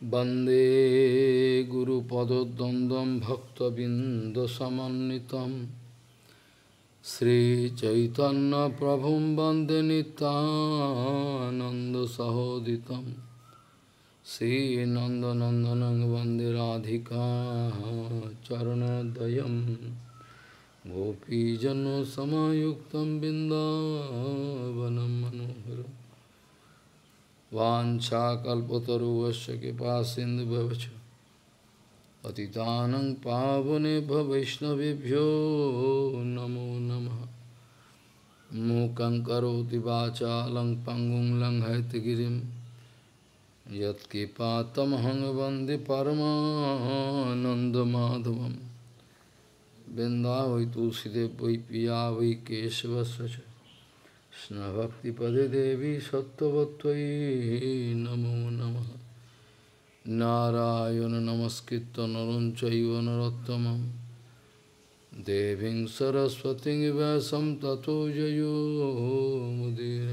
Bande Guru Padodandam Bhakta Bindasamanitam Sri Chaitanya Prabhum Bande Nityananda Sahoditam Sri Nanda Nandanang Bande Radhika Charanadayam Gopijano Samayuktam Bindavanam Manoharam वाञ्छाकल्पतरुवस्य कृपा सिन्धुभवच पतितानं पावनेभ्य वैष्णवेभ्यो नमो नमः। मूकं करोति वाचालं पङ्गुं लङ्घयतगिरिं। यत्कृपातमहं वंदे वै तुलसीदेव, वै पिया वै केशवस्य च। कृष्णभक्तिपदे देवी सत्त्ववत्त्वयि नमो नमः नारायण नमस्कृत्य नरं चैव नरोत्तमं देवीं सरस्वतीं व्यासं ततो जयो मुदीर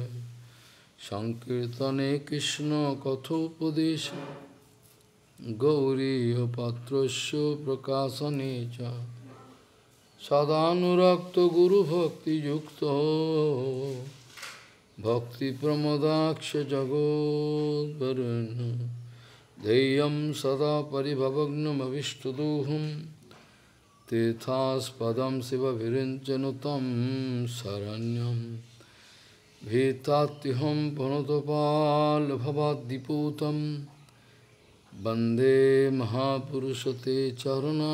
सङ्कीर्तने कृष्णकथोपदेश गौरीयपात्रस्य प्रकाशने च सदानुरक्तगुरुभक्तियुक्तो भक्तिप्रमदाक्षजगोद्वरुन् ध्येयं सदा परिभवग्नमविष्टदोहं तीर्थास्पदं शिवभिरिञ्चनुतं शरण्यं भीतात्युहं पुनतपाल्भवाद्दिपूतं वन्दे महापुरुषते चरुणारविन्दम्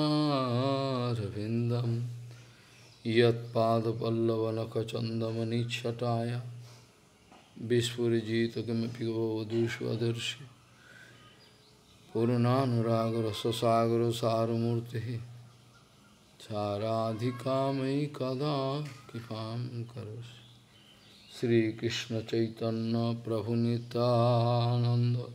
यत्पादपल्लवनखचन्दमनिच्छटाय विस्फुरीजितकिमपि गोवधूष्वदर्शि पूर्णानुरागरससागरसारमूर्तिः। साराधिका मयि कदा कृपा कृपां करोसि। श्रीकृष्णचैतन्यप्रभुनितानन्द।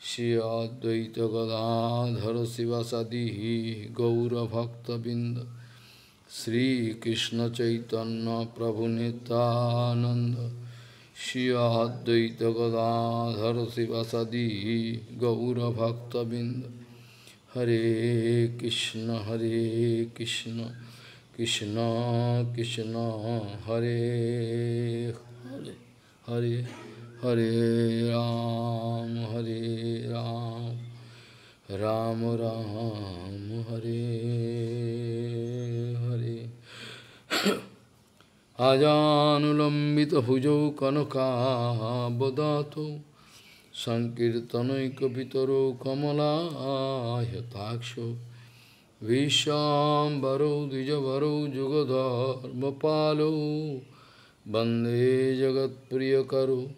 Shri अद्वैतगदाधर शिवसदिः गौरभक्तबिन्द। श्रीकृष्णचैतन्यप्रभुनितानन्द। Krishna Chaitanya Prabhu Nityananda Shri Advaita Gadadhar Sivasadi Gaura Bhakta Binda Hare Krishna Hare Krishna Krishna Krishna Hare Hare Hare Hare Ram Hare Ram Ram Ram Hare Hare Ajanulambita bhujau kanakabodato Sankirtanaikapitaro kamalaayataksho Vishambaro dijavaro jugadharmapalo Bande jagat priyakaro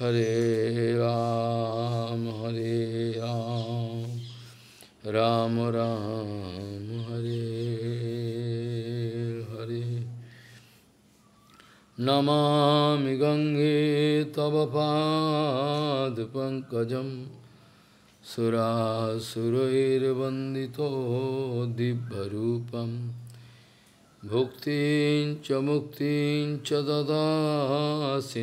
हरे राम हरे राम। राम राम, हरे हरे। नमा गंगे तव पादपङ्कजं सुरासुरैर्वन्दितो दिव्यरूपं। भुक्तिं च मुक्तिं च ददासि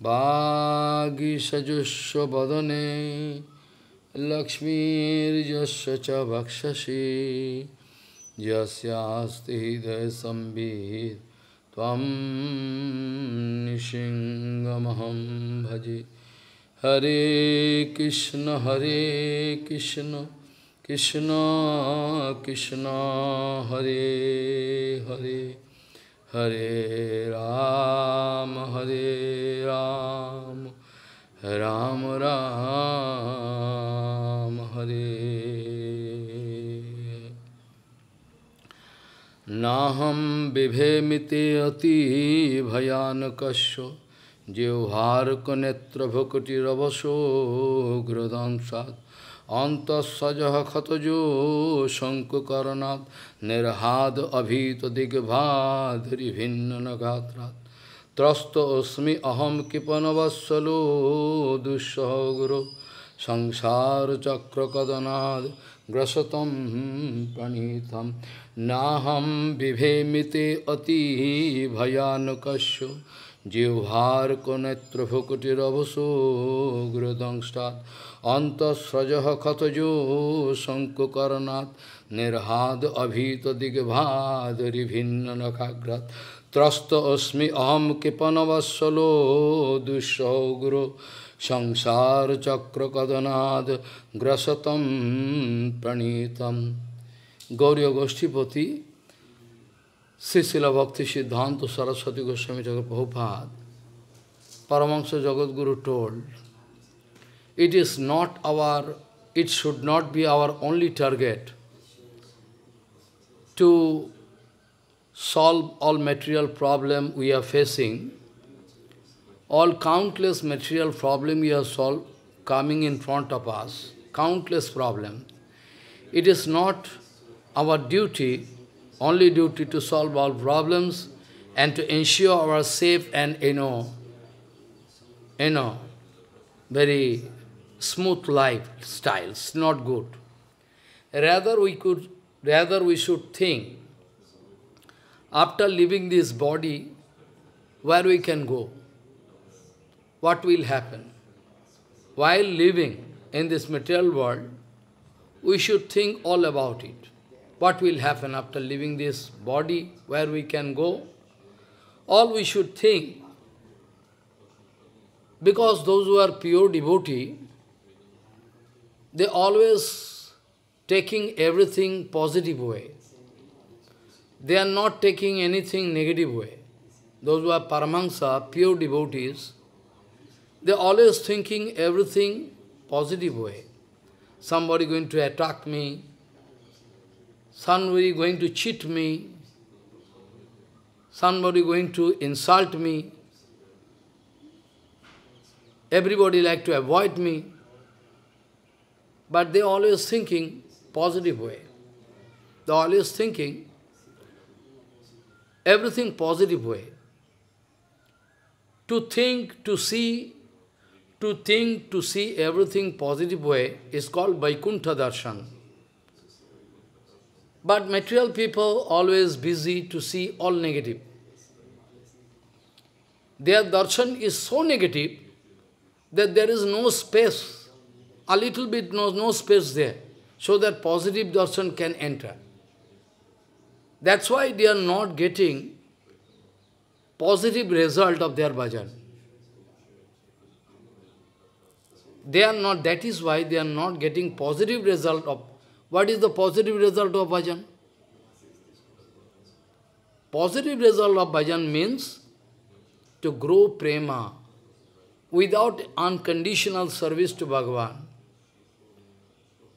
বাগীষজস্ব বদনে লক্ষ্মীর্যস্য চ ভক্ষসি যস্যাস্তি হৃদয়সম্বিত ত্বম নিসিংহমহম ভজে হরে কৃষ্ণ হরে Krishna Krishna Krishna Hare Hare Hare Ram, Hare Ram, Ram Ram, Hare. Naham vivhemite ati Bhayan Kasho jevharka netra bhakti ravaso gradan sadh. অন্তঃসজ ক্ষতজো শঙ্কুকর্ণাৎ নির্হাদ অভীত দিগ্ভাধরি ভিন্ন নগাত্রাৎ। ত্রস্ত অস্মি অহম কৃপণবৎসল দুঃসহ গুরু। সংসার চক্রকদনাদ গ্রসত প্রণীত নাহম বিভেমিতে অতি ভয়ানকস্য জিহ্বার কনেত্রভুকুটিরবসো অন্তঃস্রজ ক্ষতজো শঙ্কুকরণাৎ নির্হাদ অভীত দিগ্ভাদি ভিন্ন নখাগ্রাত। ত্রস্ত অস্মি অহম কৃপণবৎসলো দুঃসৌগ্র সংসার চক্র কদনাদ গ্রসতম প্রণীতম। গৌরী গোষ্ঠীপতি শ্রীশিলা ভক্তি সিদ্ধান্ত সরস্বতী গোস্বামী জগৎ বহুপাত পরমাংশ জগৎগুরু told it is not our, it should not be our only target to solve all material problem we are facing, all countless material problem we are solve, coming in front of us, countless problem. It is not our duty only duty to solve all problems and to ensure our safe and, you know, you know, very smooth lifestyle. It's not good. Rather we could, rather we should think, after leaving this body, where we can go, what will happen. While living in this material world, we should think all about it what will happen after leaving this body, where we can go. All we should think, because those who are pure devotee, they always taking everything positive way. They are not taking anything negative way. Those who are Paramahansa, pure devotees, they always thinking everything positive way. Somebody going to attack me, somebody going to cheat me, somebody going to insult me, everybody like to avoid me, but they always thinking positive way. They always thinking everything positive way. To think, to see, to think, to see everything positive way is called Vaikuntha Darshan. But material people always busy to see all negative. Their darshan is so negative that there is no space, a little bit no, no space there, so that positive darshan can enter. That's why they are not getting positive result of their bhajan. They are not, that is why they are not getting positive result of what is the positive result of bhajan? Positive result of bhajan means to grow prema without unconditional service to Bhagavan.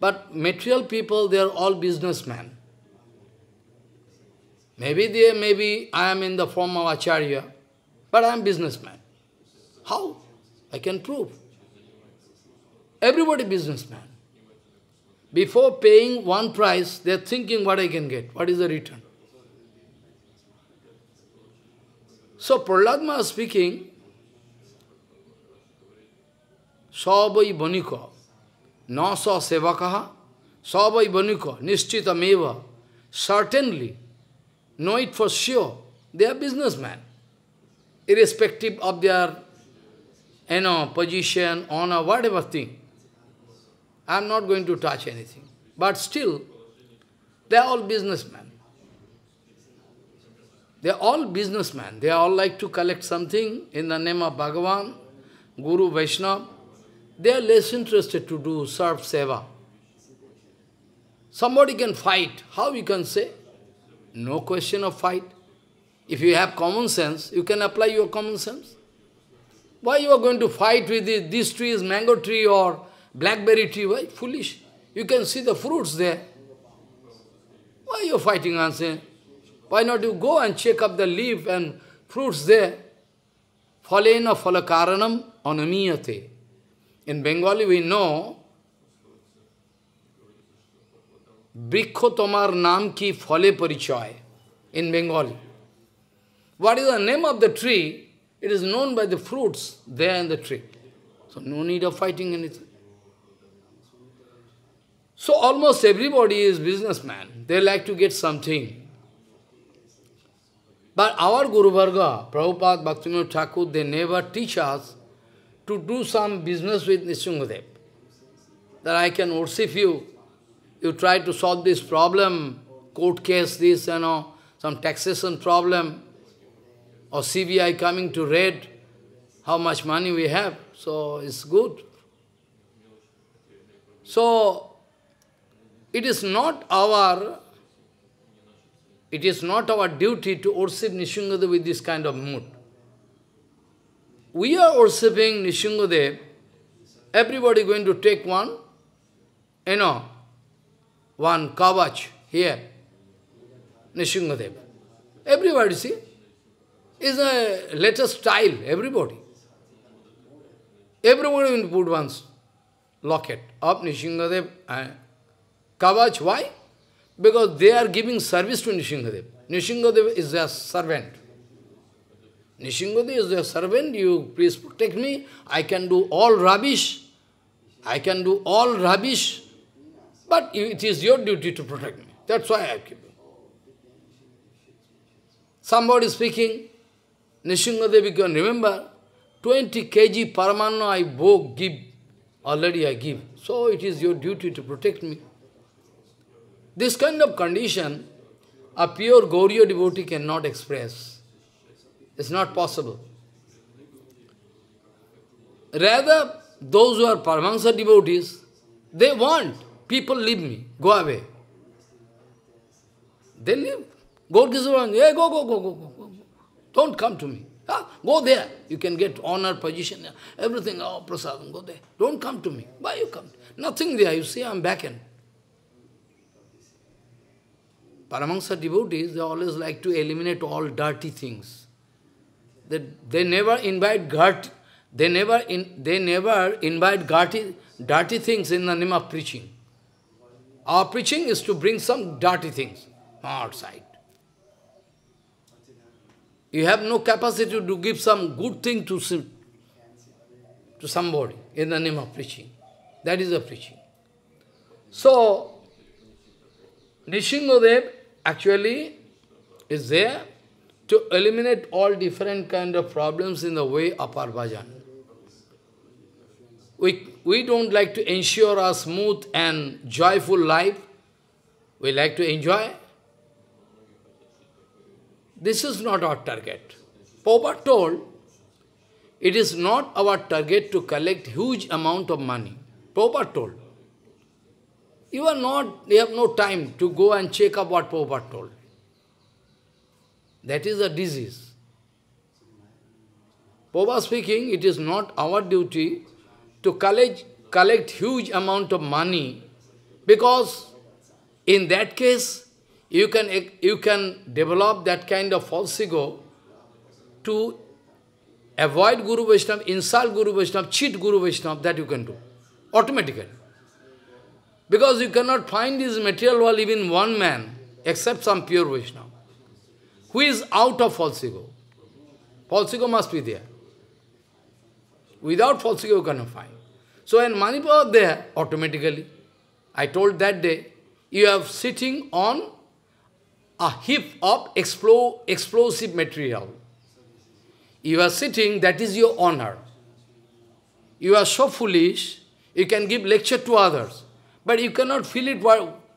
But material people, they are all businessmen. Maybe they, maybe I am in the form of Acharya, but I am businessman. How? I can prove. Everybody businessman. Before paying one price, they are thinking what I can get, what is the return. So Prahlad speaking, Savai Banika, na sa sevakaha, Savai Banika, nishtita meva, certainly, know it for sure, they are businessmen, irrespective of their you know, position, honor, whatever thing. I am not going to touch anything. But still, they are all businessmen. They are all businessmen. They all like to collect something in the name of Bhagavan, Guru, Vaishnava. They are less interested to do serve seva. Somebody can fight. How you can say? No question of fight. If you have common sense, you can apply your common sense. Why you are going to fight with this, this tree is mango tree or Blackberry tree, why? Foolish. You can see the fruits there. Why are you fighting and Why not you go and check up the leaf and fruits there? Phalena phalakaranam anamiyate. In Bengali we know, Brikho tomar naam ki phale parichoy. In Bengali. What is the name of the tree? It is known by the fruits there in the tree. So no need of fighting anything. So almost everybody is businessman. They like to get something. But our Guru Varga, Prabhupada, Bhaktivinoda Thakur, they never teach us to do some business with Nishingadev. That I can worship you. You try to solve this problem, court case, this, you know, some taxation problem, or CBI coming to raid how much money we have. So it's good. So it is not our it is not our duty to worship Nishingadev with this kind of mood. We are worshipping Nishingadev, everybody going to take one, you know, one kavach here, Nishingadev. Everybody see, is a latest style, everybody. Everybody will put one locket of Nishingadev. Uh, Kavach, why? Because they are giving service to Nishingadev. Nishingadev is their servant. Nishingadev is your servant, you please protect me. I can do all rubbish. I can do all rubbish. But it is your duty to protect me. That's why I keep. Somebody speaking, Nishingadev, you can remember, 20 kg paramano I both give, already I give. So it is your duty to protect me. This kind of condition, a pure Gauriya devotee cannot express. It's not possible. Rather, those who are Paramahansa devotees, they want people leave me, go away. They leave. Gives one, hey, go, go, go, go, go, go. Don't come to me. Ah, go there. You can get honor, position, everything. Oh, prasadam, go there. Don't come to me. Why you come? Nothing there. You see, I'm back in. Paramahansa devotees, they always like to eliminate all dirty things. They, they never invite dirt, they never in, they never invite dirty, dirty things in the name of preaching. Our preaching is to bring some dirty things outside. You have no capacity to give some good thing to, to somebody in the name of preaching. That is the preaching. So, Nishingadev actually is there to eliminate all different kind of problems in the way of our bhajan. We, we don't like to ensure a smooth and joyful life. We like to enjoy. This is not our target. Prabhupada told, it is not our target to collect huge amount of money. Prabhupada told. You are not, you have no time to go and check up what Prabhupada told. That is a disease. Prabhupada speaking, it is not our duty to collect, collect huge amount of money because in that case, you can, you can develop that kind of false ego to avoid Guru Vaishnava, insult Guru Vaishnava, cheat Guru Vaishnava, that you can do automatically. Because you cannot find this material world even one man, except some pure Vaishnava, who is out of false ego. False ego must be there. Without false ego, you cannot find. So when Manipur there, automatically, I told that day, you are sitting on a heap of explo explosive material. You are sitting, that is your honor. You are so foolish, you can give lecture to others. But you cannot feel it,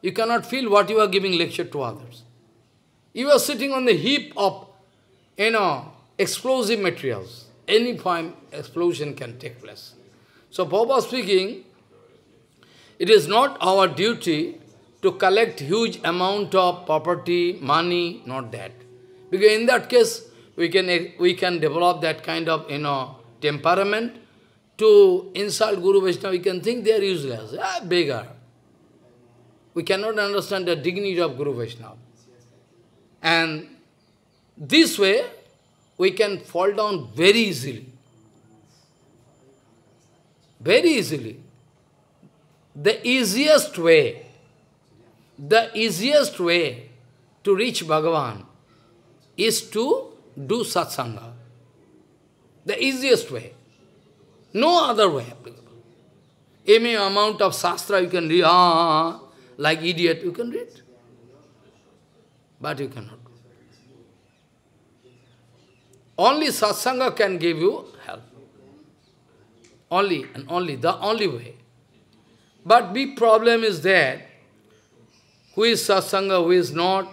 you cannot feel what you are giving lecture to others. You are sitting on the heap of, you know, explosive materials. Any time explosion can take place. So Prabhupada speaking, it is not our duty to collect huge amount of property, money, not that. Because in that case, we can, we can develop that kind of, you know, temperament to insult Guru Vaishnava. We can think they are useless, ah, beggar. We cannot understand the dignity of Guru Vaishnava. And this way, we can fall down very easily. Very easily. The easiest way, the easiest way to reach Bhagavan is to do satsanga. The easiest way. No other way. Any amount of sastra you can read, ah, like idiot you can read. But you cannot. Only satsanga can give you help. Only and only, the only way. But big problem is that who is satsanga, who is not,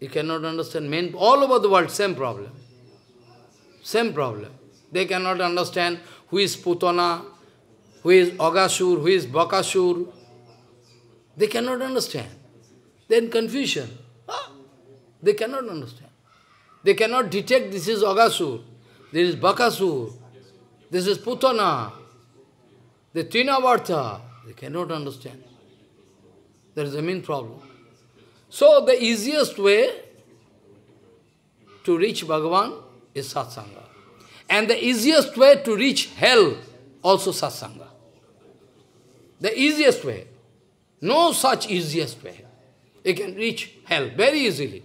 you cannot understand. Main, all over the world, same problem. Same problem. They cannot understand who is Putana, who is Agasur, who is Bakasur. They cannot understand. Then confusion. Ah, they cannot understand. They cannot detect this is Agasur, this is Bakasur, this is Putana, the Trinavartha. They cannot understand. That is the main problem. So the easiest way to reach Bhagavan is satsanga. And the easiest way to reach hell also satsanga. The easiest way. No such easiest way. You can reach hell very easily.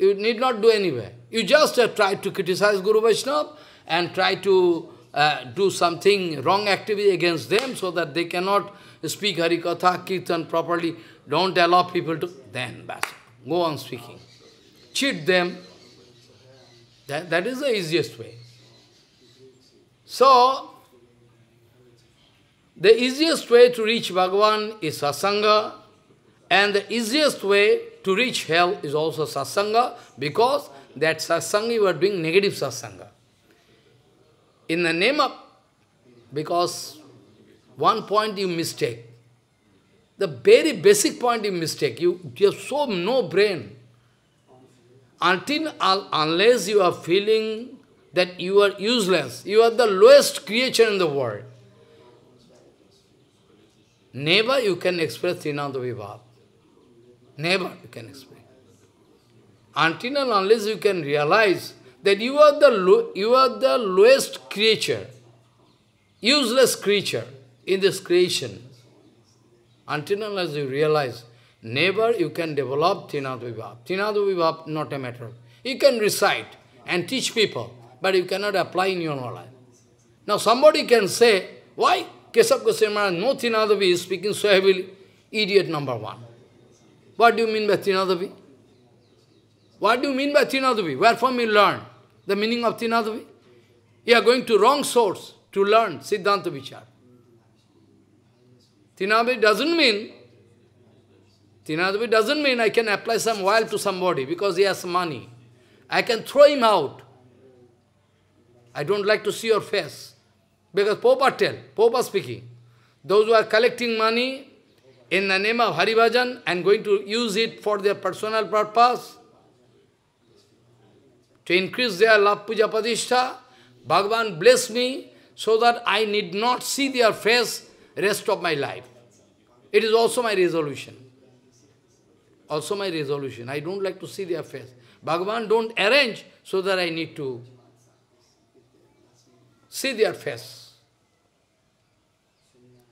You need not do anywhere. You just uh, try to criticize Guru Vaishnava and try to uh, do something wrong activity against them so that they cannot speak Harikatha, Kirtan properly. Don't allow people to... Then, go on speaking. Cheat them. That, that is the easiest way. So, the easiest way to reach Bhagavan is Satsanga, and the easiest way to reach hell is also satsanga, because that satsanga you are doing negative satsanga. In the name of, because one point you mistake, the very basic point you mistake, you, you have so no brain. Until, unless you are feeling that you are useless, you are the lowest creature in the world, never you can express Trinanda Vibhav. Never you can explain. Until and unless you can realize that you are the, you are the lowest creature, useless creature in this creation. Until and unless you realize, never you can develop Tinadu Vibhav. Tinadu Vibhav not a matter. You can recite and teach people, but you cannot apply in your own life. Now somebody can say, why Kesab Goswami no Tinadavi is speaking so heavily? Idiot number one. What do you mean by Trinadavi? What do you mean by Trinadavi? Where from you learn the meaning of Trinadavi? You are going to wrong source to learn Siddhanta Vichar. Trinadavi doesn't mean Trinadavi doesn't mean I can apply some oil to somebody because he has money. I can throw him out. I don't like to see your face. Because Popa tell, Popa speaking, those who are collecting money, in the name of Haribhajan and going to use it for their personal purpose, to increase their love puja padishta, Bhagavan bless me so that I need not see their face rest of my life. It is also my resolution. Also my resolution. I don't like to see their face. Bhagavan don't arrange so that I need to see their face.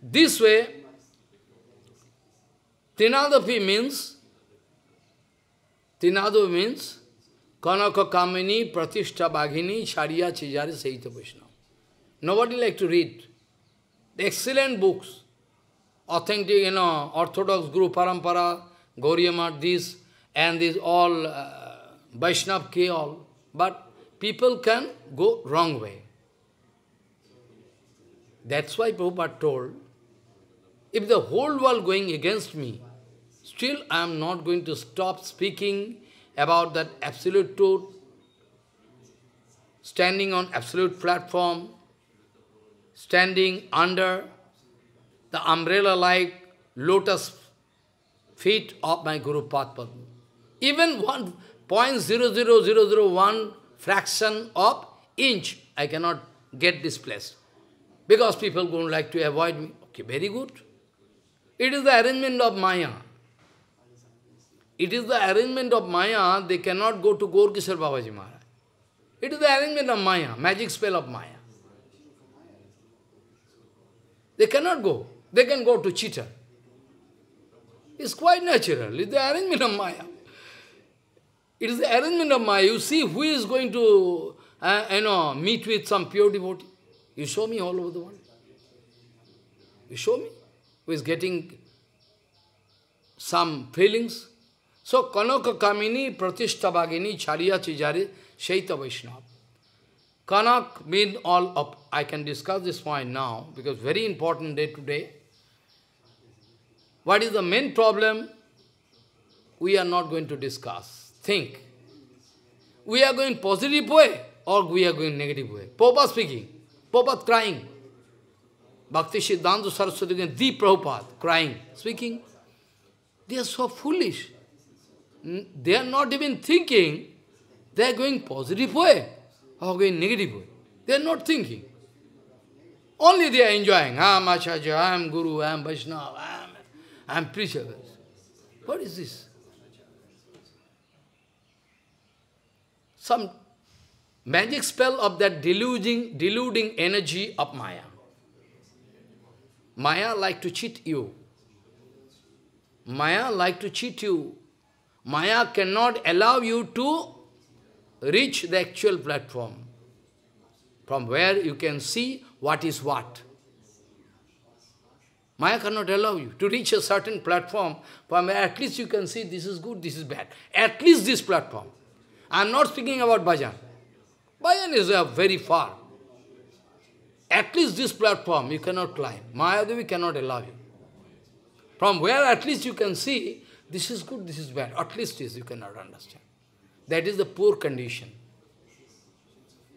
This way, Trinadapi means, Trinadapi means, Kanaka Kamini, Pratishtha Bhagini, Charya Chijari Sahita Vaishnava. Nobody like to read. Excellent books, authentic, you know, Orthodox Guru Parampara, Gauriya this, and this all uh, Vaishnav K all. But people can go wrong way. That's why Prabhupada told, if the whole world going against me, Still, I am not going to stop speaking about that absolute truth, standing on absolute platform, standing under the umbrella-like lotus feet of my Guru Padma. Even one point zero zero zero zero one fraction of inch, I cannot get displaced. Because people don't like to avoid me. Okay, very good. It is the arrangement of Maya. It is the arrangement of Maya, they cannot go to Gaurkishore Babaji Maharaj. It is the arrangement of Maya, magic spell of Maya. They cannot go. They can go to cheater. It's quite natural. It's the arrangement of Maya. It is the arrangement of Maya. You see who is going to, uh, you know, meet with some pure devotee. You show me all over the world. You show me who is getting some feelings. So, Kanaka Kamini Pratishta Bhagini Charya Chijari Shaita Vaishnava. Kanak mean all up. I can discuss this point now because very important day today. What is the main problem? We are not going to discuss. Think. We are going positive way or we are going negative way. Popa speaking. Popa crying. Bhakti Siddhanta Saraswati the Prabhupada crying, speaking. They are so foolish. They are not even thinking. They are going positive way or going negative way. They are not thinking. Only they are enjoying. I am Acharya, I am Guru, I am Vaishnava, I am, I am preacher. What is this? Some magic spell of that deluding, deluding energy of Maya. Maya like to cheat you. Maya like to cheat you. Maya cannot allow you to reach the actual platform, from where you can see what is what. Maya cannot allow you to reach a certain platform from where at least you can see this is good, this is bad. At least this platform. I am not speaking about bhajan. Bhajan is uh, very far. At least this platform you cannot climb. Mayadevi cannot allow you. From where at least you can see, this is good, this is bad. At least this you cannot understand. That is the poor condition.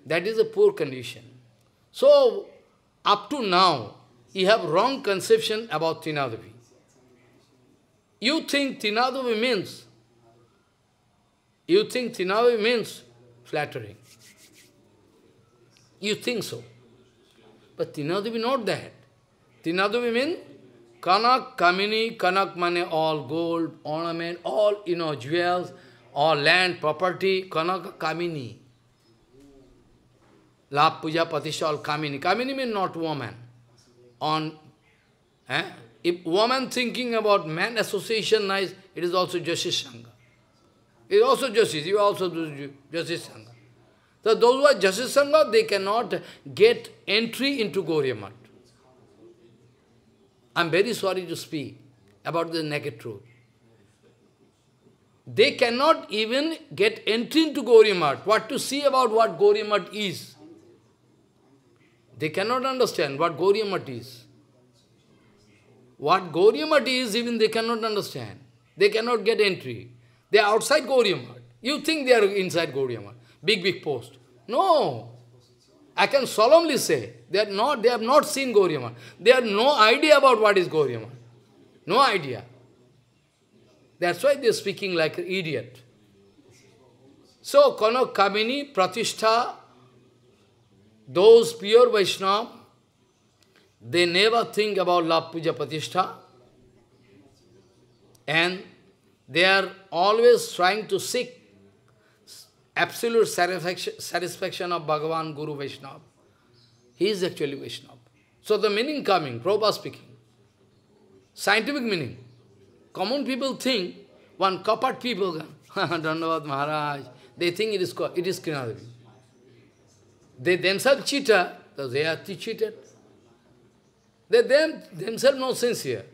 That is the poor condition. So, up to now, you have wrong conception about Tinadevi. You think Tinadevi means, you think Tinadevi means flattering. You think so. But Tinadevi not that. Tinadevi means Kanak, Kamini, Kanak mane all gold, ornament, all, you know, jewels, or land, property, Kanaka Kamini. La Puja Patisha all Kamini. Kamini means not woman. On, eh? If woman thinking about man association nice, it is also Jyotish Sangha. It is also Jyotish, you also do Jyotish Sangha. So those who are Jyotish Sangha, they cannot get entry into Gauriya Math. I am very sorry to speak about the naked truth. They cannot even get entry into Gauriya What to see about what Gauriya is. They cannot understand what Gauriya is. What Gauriya is, even they cannot understand. They cannot get entry. They are outside Gauriya You think they are inside Gauriya Big, big post. No. I can solemnly say, they are not, they have not seen Gauriya Math. They have no idea about what is Gauriya Math. No idea. That's why they're speaking like an idiot. So, Kanak Kamini, Pratishtha, those pure Vaishnava, they never think about love puja pratishtha and they are always trying to seek absolute satisfaction, satisfaction of Bhagavan Guru Vaishnava. He is actually Vaishnava. So the meaning coming, Prabhupada speaking. Scientific meaning. Common people think, one kapat people, Dandavad Maharaj, they think it is, it is Krinadevi. They themselves cheater, so they are cheated. They them, themselves not sincere.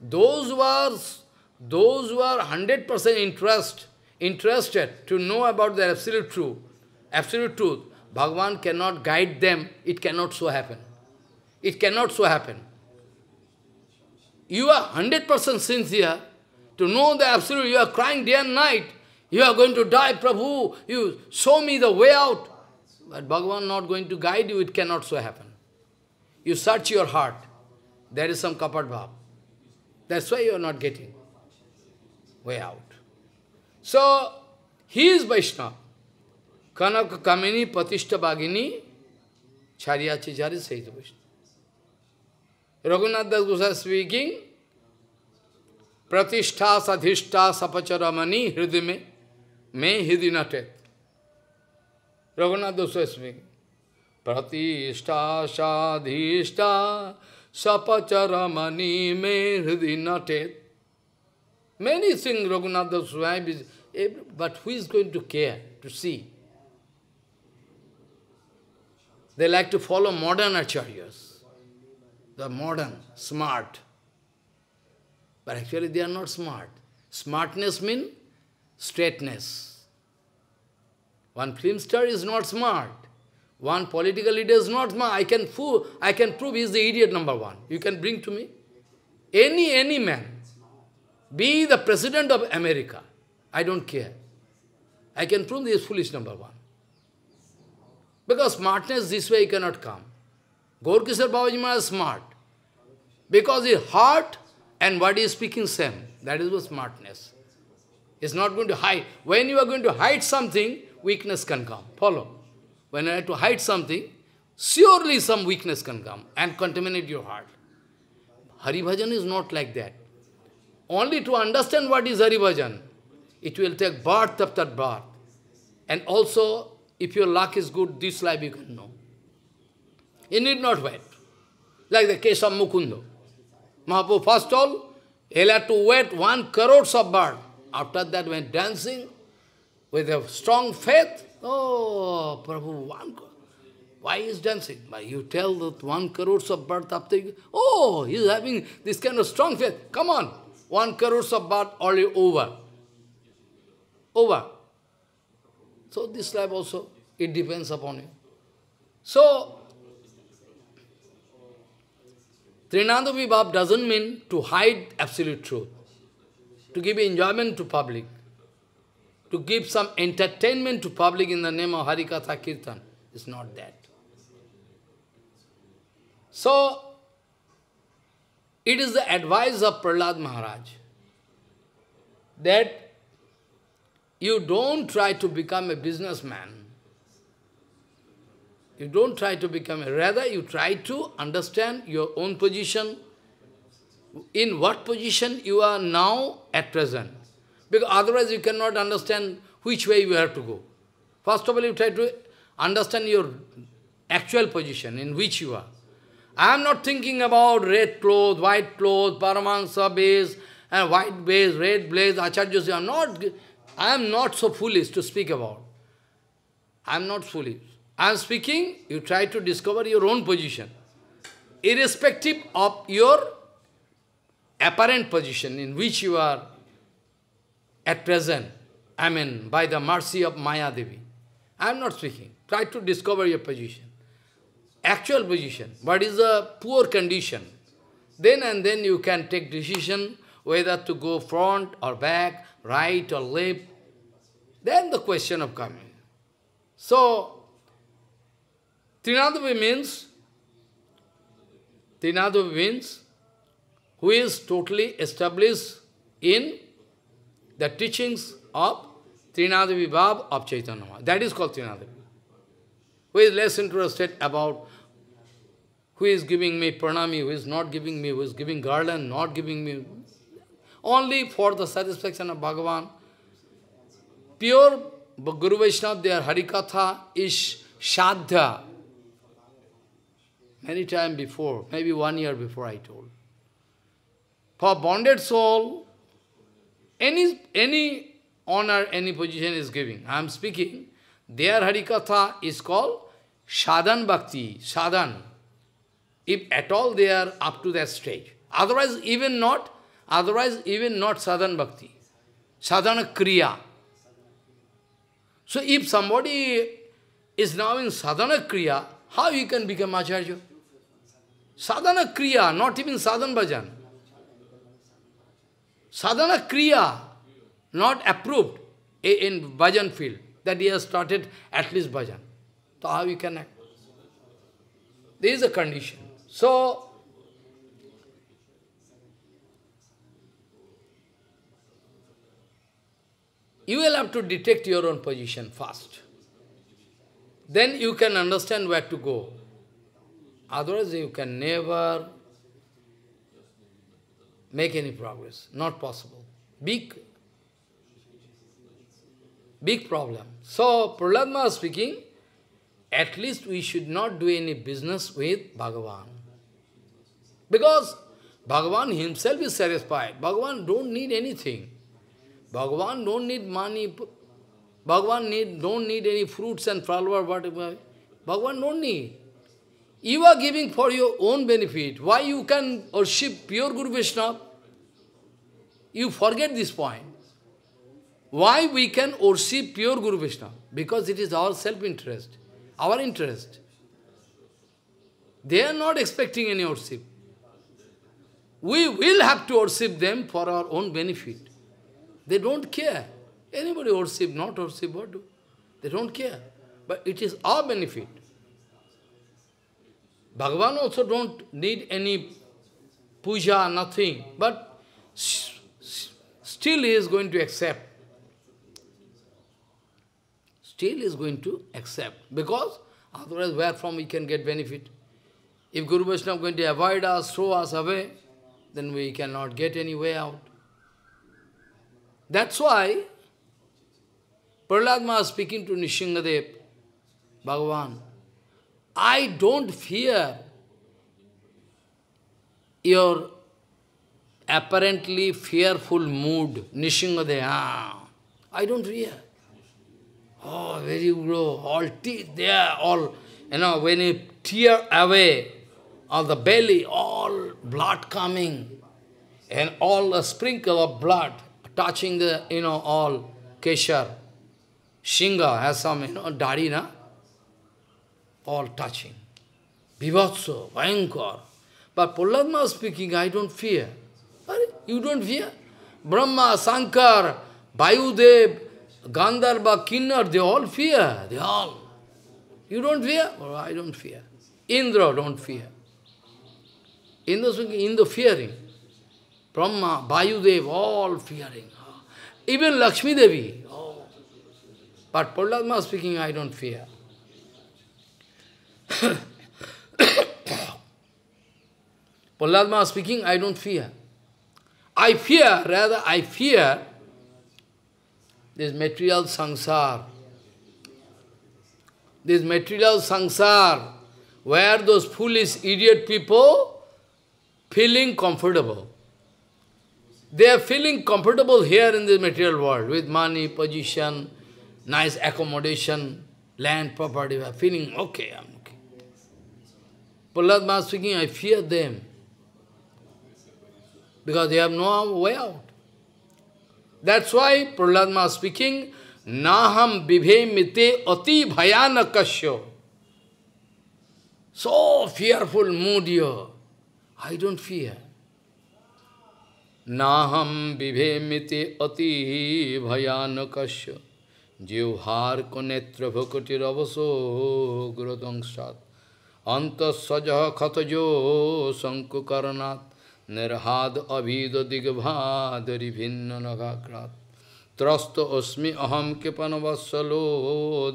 Those who those who are 100% interest, interested to know about the absolute truth, absolute truth, Bhagavan cannot guide them, it cannot so happen. It cannot so happen. You are 100% sincere to know the absolute, you are crying day and night, you are going to die, Prabhu, you show me the way out. But Bhagavan not going to guide you, it cannot so happen. You search your heart, there is some kapat bhav. That's why you are not getting way out. So, he is Vaishnava. Kanaka Kamini Patishta Bhagini Charya Chichari says Vaishnava. Raghunath Das speaking, Pratishtha sadhishta sapacharamani hridime me hridinate. Raghunath Dosa is speaking. Pratishtha sadhishta sapacharamani me hridinate. Many things Raghunath is, eh, but who is going to care to see? They like to follow modern acharyas. The modern, smart. But actually they are not smart. Smartness means straightness. One film star is not smart. One political leader is not smart. I can fool, I can prove he is the idiot number one. You can bring to me. Any, any man. Be the president of America. I don't care. I can prove this foolish number one. Because smartness this way cannot come. Gaurkishore Babaji Maharaj is smart. Because his heart and body is speaking same. That is what smartness. Is not going to hide. When you are going to hide something, weakness can come. Follow. When you have to hide something, surely some weakness can come and contaminate your heart. Hari Bhajan is not like that. Only to understand what is Hari Bhajan, it will take birth after birth. And also if your luck is good, this life you can know. You need not wait. Like the case of Mukundo. Mahaprabhu first all, he'll have to wait one crores of birth. After that, when dancing with a strong faith, oh, Prabhu, one why is dancing? But you tell that one crores of birth after you, oh, he's having this kind of strong faith. Come on, one crores of birth already over. Over. So this life also, it depends upon you. So, Trinada Vibhav doesn't mean to hide absolute truth, to give enjoyment to public, to give some entertainment to public in the name of Harikatha Kirtan. It's not that. So, it is the advice of Prahlad Maharaj that you don't try to become a businessman. You don't try to become a, rather you try to understand your own position, in what position you are now at present. Because otherwise you cannot understand which way you have to go. First of all, you try to understand your actual position, in which you are. I am not thinking about red clothes, white clothes, Paramahansa base, and white base, red blaze, Acharya. I am not I am not so foolish to speak about. I am not foolish. I am speaking, you try to discover your own position. Irrespective of your apparent position in which you are at present, I mean, by the mercy of Maya Devi. I am not speaking. Try to discover your position. Actual position. What is the poor condition? Then and then you can take decision whether to go front or back, right or left. Then the question of coming. So, Trinadavi means, Trinadavi means, who is totally established in the teachings of Trinadavi Bhav of Chaitanya. That is called Trinadavi. Who is less interested about who is giving me pranami, who is not giving me, who is giving garland, not giving me, only for the satisfaction of Bhagavan. Pure Guru Vaishnava, their Harikatha is Shadha. Many time before, maybe one year before I told. For bonded soul, any, any honor, any position is giving. I am speaking, their Harikatha is called Sadhan Bhakti, Sadhan. If at all they are up to that stage. Otherwise, even not, Otherwise, even not sadhana bhakti. Sadhana kriya. So if somebody is now in sadhana kriya, how he can become acharya? Sadhana kriya, not even sadhana bhajan. Sadhana kriya, not approved eh, in bhajan field, that he has started at least bhajan. So how you can act? There is a condition. So, You will have to detect your own position first. Then you can understand where to go. Otherwise you can never make any progress. Not possible. Big, big problem. So, Prahlad speaking, at least we should not do any business with Bhagavan. Because Bhagavan himself is satisfied. Bhagavan don't need anything. Bhagavan don't need money. Bhagavan need, don't need any fruits and flower, whatever. Bhagavan don't need. You are giving for your own benefit. Why you can worship pure Guru Vishnu? You forget this point. Why we can worship pure Guru Vishnu? Because it is our self-interest, our interest. They are not expecting any worship. We will have to worship them for our own benefit. They don't care. Anybody worship, not worship, what do? They don't care. But it is our benefit. Bhagavan also don't need any puja, nothing. But still he is going to accept. Still he is going to accept. Because otherwise where from we can get benefit? If Guru Vaishnava is going to avoid us, throw us away, then we cannot get any way out. That's why Prahlad speaking to Nrisinghadev, Bhagavan, I don't fear your apparently fearful mood, Nrisinghadev. Ah, I don't fear. Oh, very grow, all teeth there, all, you know, when you tear away of the belly, all blood coming, and all a sprinkle of blood touching the, you know, all keshar. Shinga has some, you know, dari, na? All touching. Vivatso, Vayankar. But Prahlad speaking, I don't fear. You don't fear? Brahma, Sankar, Vayudev, Gandharva, Kinnar, they all fear. They all. You don't fear? Oh, I don't fear. Indra don't fear. Indra speaking, Indra fearing. Brahma, Vayudev, all fearing. Even Lakshmi Devi. Oh. But Prahlad speaking, I don't fear. Prahlad speaking, I don't fear. I fear, rather I fear this material sangsar. This material sangsar, where those foolish idiot people feeling comfortable. They are feeling comfortable here in the material world with money, position, nice accommodation, land, property. They are feeling, okay, I'm okay. Prahlad Maharaj speaking, I fear them. Because they have no way out. That's why Prahlad Maharaj speaking, Naham vibhe mite ati bhayanakasya. So fearful mood here. I don't fear. Naham vivemite ati bhayanakasya jivhar konetra bhakati ravaso grodangshad antasajah khatajo sankukaranat nirhad abhida digbhadari bhinna nagakrat ত্রস্ত অস্মি অহম কৃপণবৎসলো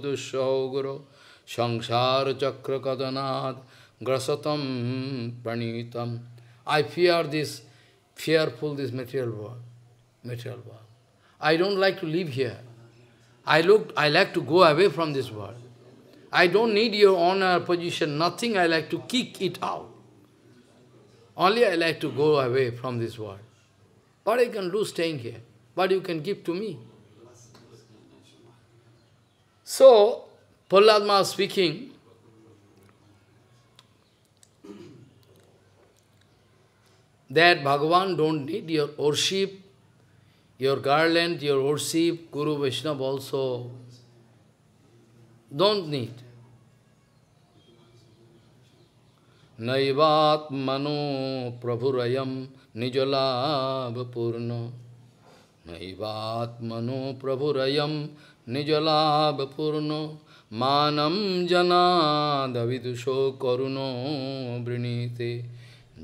দুঃসৌগ্র সংসার chakra kadanat grasatam pranitam. I fear this, fearful this material world, material world. I don't like to live here. I look, I like to go away from this world. I don't need your honor, position, nothing. I like to kick it out. Only I like to go away from this world. What I can do staying here? What you can give to me? So, Prahlad speaking, that Bhagavan don't need your worship, your garland, your worship, Guru Vaishnava also don't need. Naivatmano prabhurayam purna Naivatmano prabhurayam nijalabh purna Manam jana davidusho karuno brinite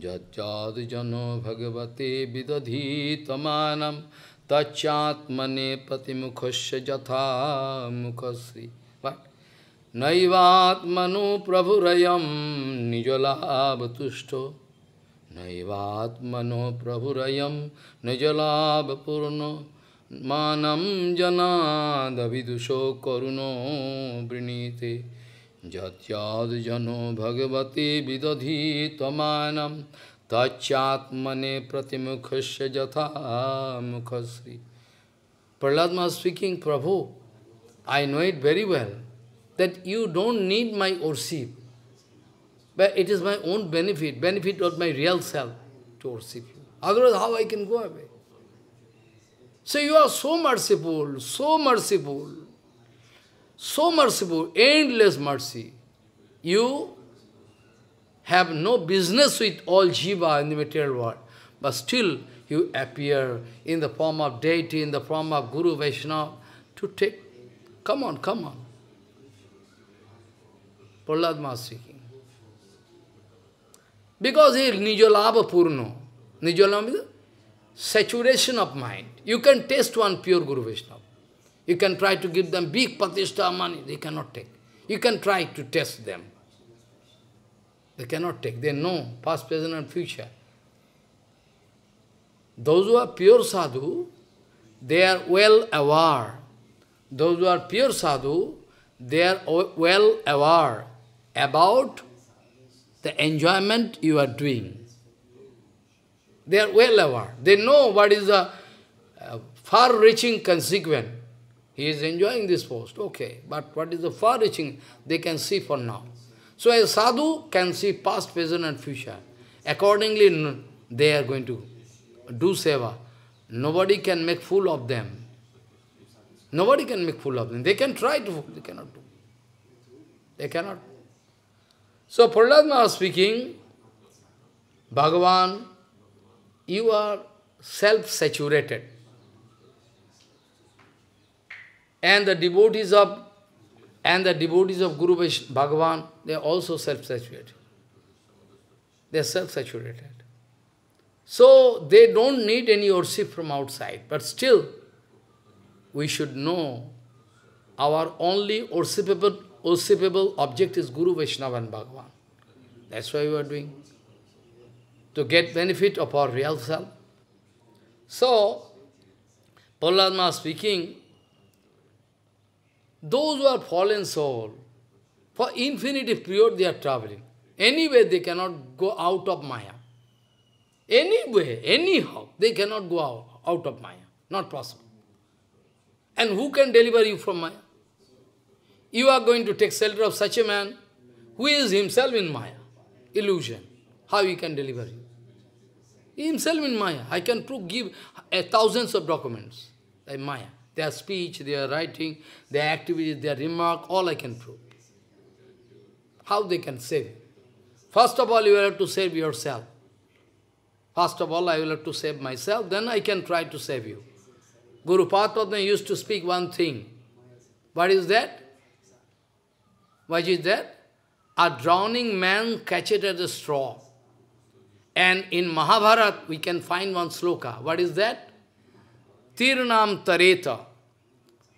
जज्जाद जनो भगवते विदधीतमानम तच्चात्मने प्रतिमुखस्य जथा मुखश्री नैवात्मनु प्रभुरयम निजलाभ तुष्टो Naivatmano prabhurayam nijalabhapurno manam janada vidusho jatyad jano bhagavati vidadhi tamanam tachyatmane pratimukhasya jatha mukhasri Prahlad was speaking, Prabhu, I know it very well that you don't need my worship. But it is my own benefit, benefit of my real self to worship you. Otherwise, how I can go away? So you are so merciful, so merciful, so merciful, endless mercy. You have no business with all jiva in the material world, but still you appear in the form of deity, in the form of Guru Vaishnava, to take, come on, come on. Prahlad speaking. Because he is Nijalabha Purno. Means saturation of mind. You can taste one pure Guru Vaishnava. You can try to give them big pratishtha money, they cannot take. You can try to test them. They cannot take. They know past, present and future. Those who are pure sadhu, they are well aware. Those who are pure sadhu, they are well aware about the enjoyment you are doing. They are well aware. They know what is the uh, far-reaching consequence. He is enjoying this post, okay. But what is the far-reaching, they can see for now. So a sadhu can see past, present and future. Accordingly, they are going to do seva. Nobody can make fool of them. Nobody can make fool of them. They can try to, they cannot do. They cannot. So Prahlad speaking, Bhagavan, you are self-saturated. And the devotees of and the devotees of Guru Bhagavan, they are also self-saturated. They are self-saturated. So they don't need any worship from outside. But still, we should know our only worshipable, worshipable object is Guru Vaishnava and Bhagavan. That's why we are doing. To get benefit of our real self. So, Prahlad speaking, those who are fallen soul, for infinity period they are traveling. Anyway, they cannot go out of Maya. Anyway, anyhow, they cannot go out, out of Maya. Not possible. And who can deliver you from Maya? You are going to take shelter of such a man who is himself in Maya. Illusion. How he can deliver you? Himself in Maya. I can prove, give uh, thousands of documents. Like Maya. Their speech, their writing, their activities, their remark, all I can prove. How they can save? First of all, you have to save yourself. First of all, I will have to save myself, then I can try to save you. Guru Padma used to speak one thing. What is that? What is that? A drowning man catches at a straw. And in Mahabharata, we can find one sloka. What is that? Tirnam Tareta.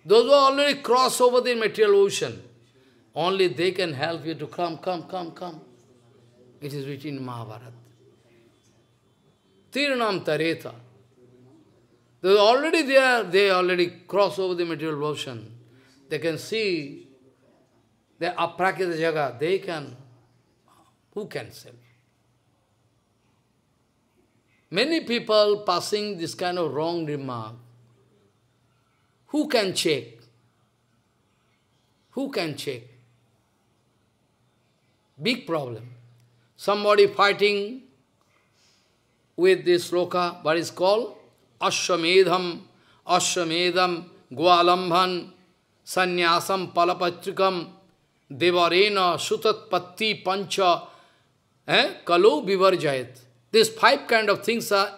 Those who already cross over the material ocean, only they can help you to come, come, come, come. It is written in Mahabharata. Tirnam Tareta. They already there, they already cross over the material ocean. They can see the aprakita jaga, they can, who can save? Many people passing this kind of wrong remark. Who can check? Who can check? Big problem. Somebody fighting with this sloka, what is called? Ashwamedham, Ashwamedham, Gwalambhan, Sanyasam, Palapatrikam, Devarena, Sutatpatti, Pancha, eh? Kalu Vivarjayat. These five kind of things are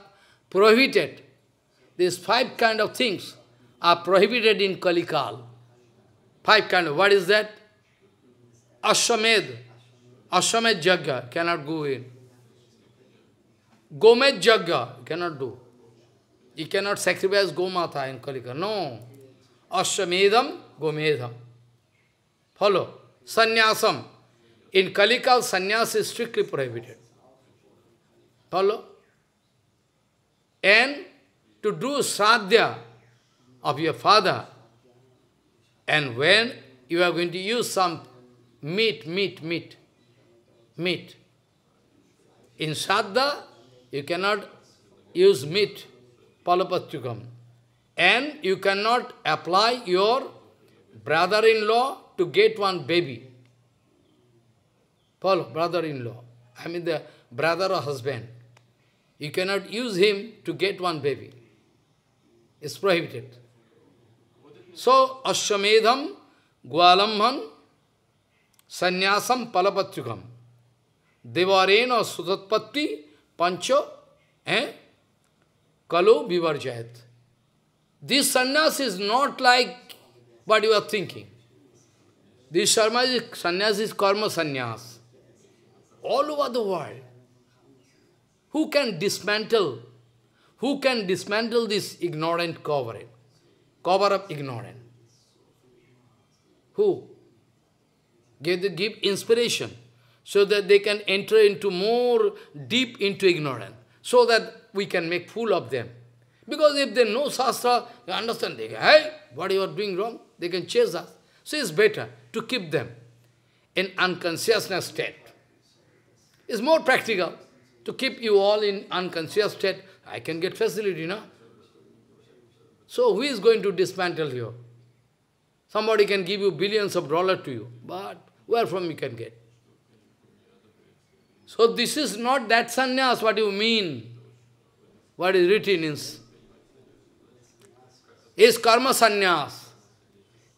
prohibited. These five kind of things are prohibited in Kalikal. Five kind of, what is that? Ashwamed, Ashwamed Jagga cannot go in. Gomet Jagga cannot do. You cannot sacrifice Gomata in Kalika. No. Ashwamedham, Gomedham. Follow. Sannyasam. In Kalikal, sannyas is strictly prohibited. Follow? And to do sradhya of your father, and when you are going to use some meat, meat, meat, meat. In Shraddha, you cannot use meat, palapatyukam. And you cannot apply your brother-in-law to get one baby. Follow, brother-in-law. I mean the brother or husband. You cannot use him to get one baby. It's prohibited. सो अश्वेधम ग्वालम्भन संन्यासम पलपत्युगम देवरेण सुतोत्पत्ति पंचो, है? कलो विवर्जयत। This sannyasa is not like what you are thinking this Sharma is sannyasa is karma sannyasa all over the world who can dismantle who can dismantle this ignorant covered Cover up ignorance. Who? Give, give inspiration so that they can enter into more deep into ignorance, so that we can make fool of them. Because if they know Shastra, they understand, they go, hey, what you are doing wrong, they can chase us. So it's better to keep them in unconsciousness state. It's more practical to keep you all in unconscious state. I can get facility, no? So who is going to dismantle you? Somebody can give you billions of dollars to you, but where from you can get? So this is not that sannyas, what you mean. What is written in is karma sannyas.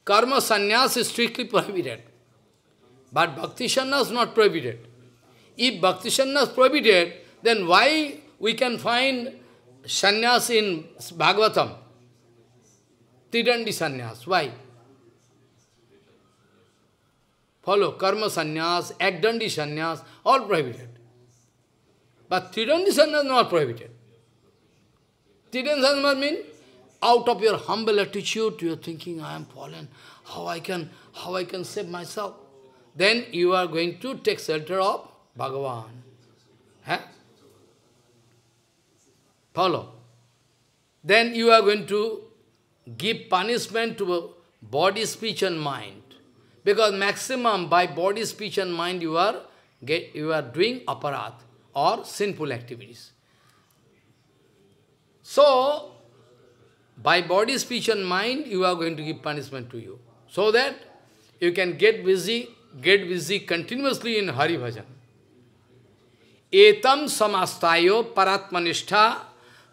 Karma sannyas is strictly prohibited. But bhakti sannyas is not prohibited. If bhakti sannyas is prohibited, then why we can find sannyas in Bhagavatam? Tridandi sannyas. Why? Follow karma sannyas, ekdandi sannyas, all prohibited. But tridandi sannyas not prohibited. Tridandi sannyas means out of your humble attitude, you are thinking, I am fallen, how I can, how I can save myself. Then you are going to take shelter of Bhagavan. Huh? Follow. Then you are going to give punishment to body, speech and mind. Because maximum by body, speech and mind you are, get, you are doing aparat or sinful activities. So, by body, speech and mind, you are going to give punishment to you. So that you can get busy, get busy continuously in Hari Bhajan. Etam samastayo paratmanishta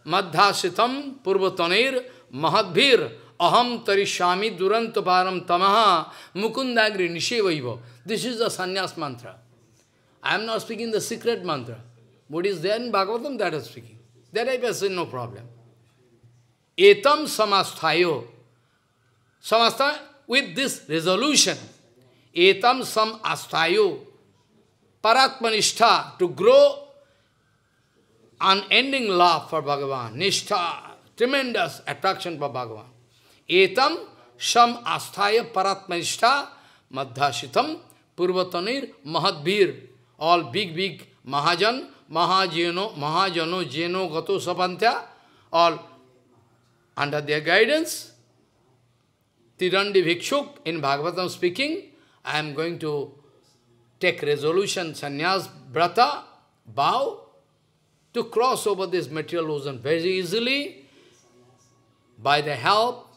madhasitam purvatanir mahadbhir aham tarishami durantaparam tamaha mukundagri nishevaiva. This is the sannyas mantra. I am not speaking the secret mantra. What is there in Bhagavatam, that is speaking. That I say no problem. Etam samasthayo. Samastha, with this resolution, etam sam asthayo, paratmanistha, to grow unending love for Bhagavan, nishtha, tremendous attraction for Bhagavan. Etam sam asthaya paratmanistha madhashitam purvatanir mahadbir, all big, big Mahajan, Mahajano, Mahajano, Jeno, Gato, Sapantya, all under their guidance, Tridandi Bhikshuk, in Bhagavatam speaking, I am going to take resolution, sannyas, brata, vow, to cross over this material ocean very easily by the help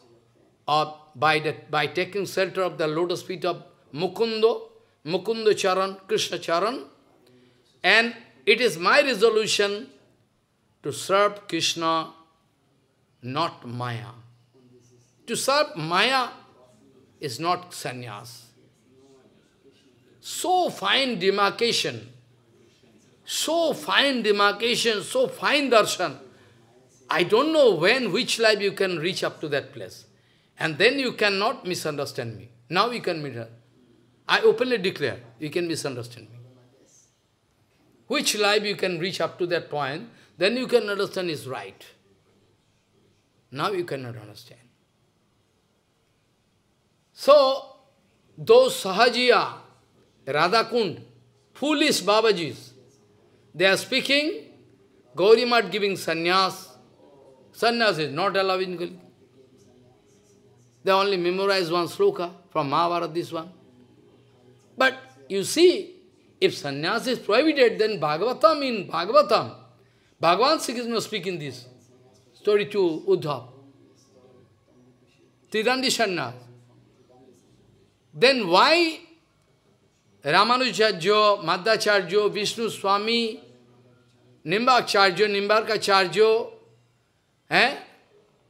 of, by, the, by taking shelter of the lotus feet of Mukundo, Mukunda Charan, Krishna Charan, and it is my resolution to serve Krishna not Maya. To serve Maya is not sannyas. So fine demarcation, so fine demarcation, so fine darshan. I don't know when, which life you can reach up to that place. And then you cannot misunderstand me. Now you can misunderstand. I openly declare, you can misunderstand me. Which life you can reach up to that point, then you can understand is right. Now you cannot understand. So, those Sahajiya, Radhakund, foolish Babajis, they are speaking Gauri Mat giving sannyas. Sannyas is not allowed in Kali. They only memorize one sloka from Mahabharata, this one. But you see, if sannyas is prohibited, then Bhagavatam in Bhagavatam, Bhagavan Sri Krishna speaking this story to Uddhav. Tridandi sannyas. Then why Ramanujacharya, Madhvacharya, Vishnu Swami, Nimbakacharya, Nimbarkacharya, eh?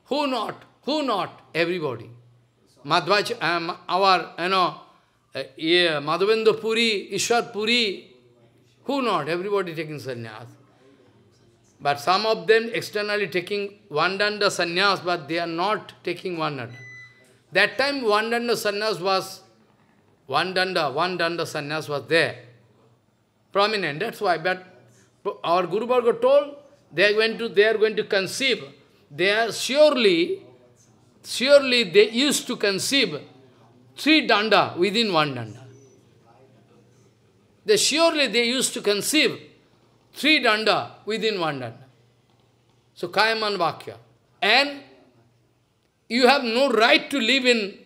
Who not? Who not? Everybody. Madhvach, um, our, you know, uh, yeah, Madhavendra Puri, Ishwar Puri, who not? Everybody taking sannyas. But some of them externally taking one danda sannyas, but they are not taking one danda. That time one danda sannyas was, one danda, one danda sannyas was there, prominent. That's why, but our Guru Bhargava told, they are going to, they are going to conceive. They are surely, surely they used to conceive three danda within one danda. They surely they used to conceive three danda within one danda. So Kayaman Vakya. And you have no right to live in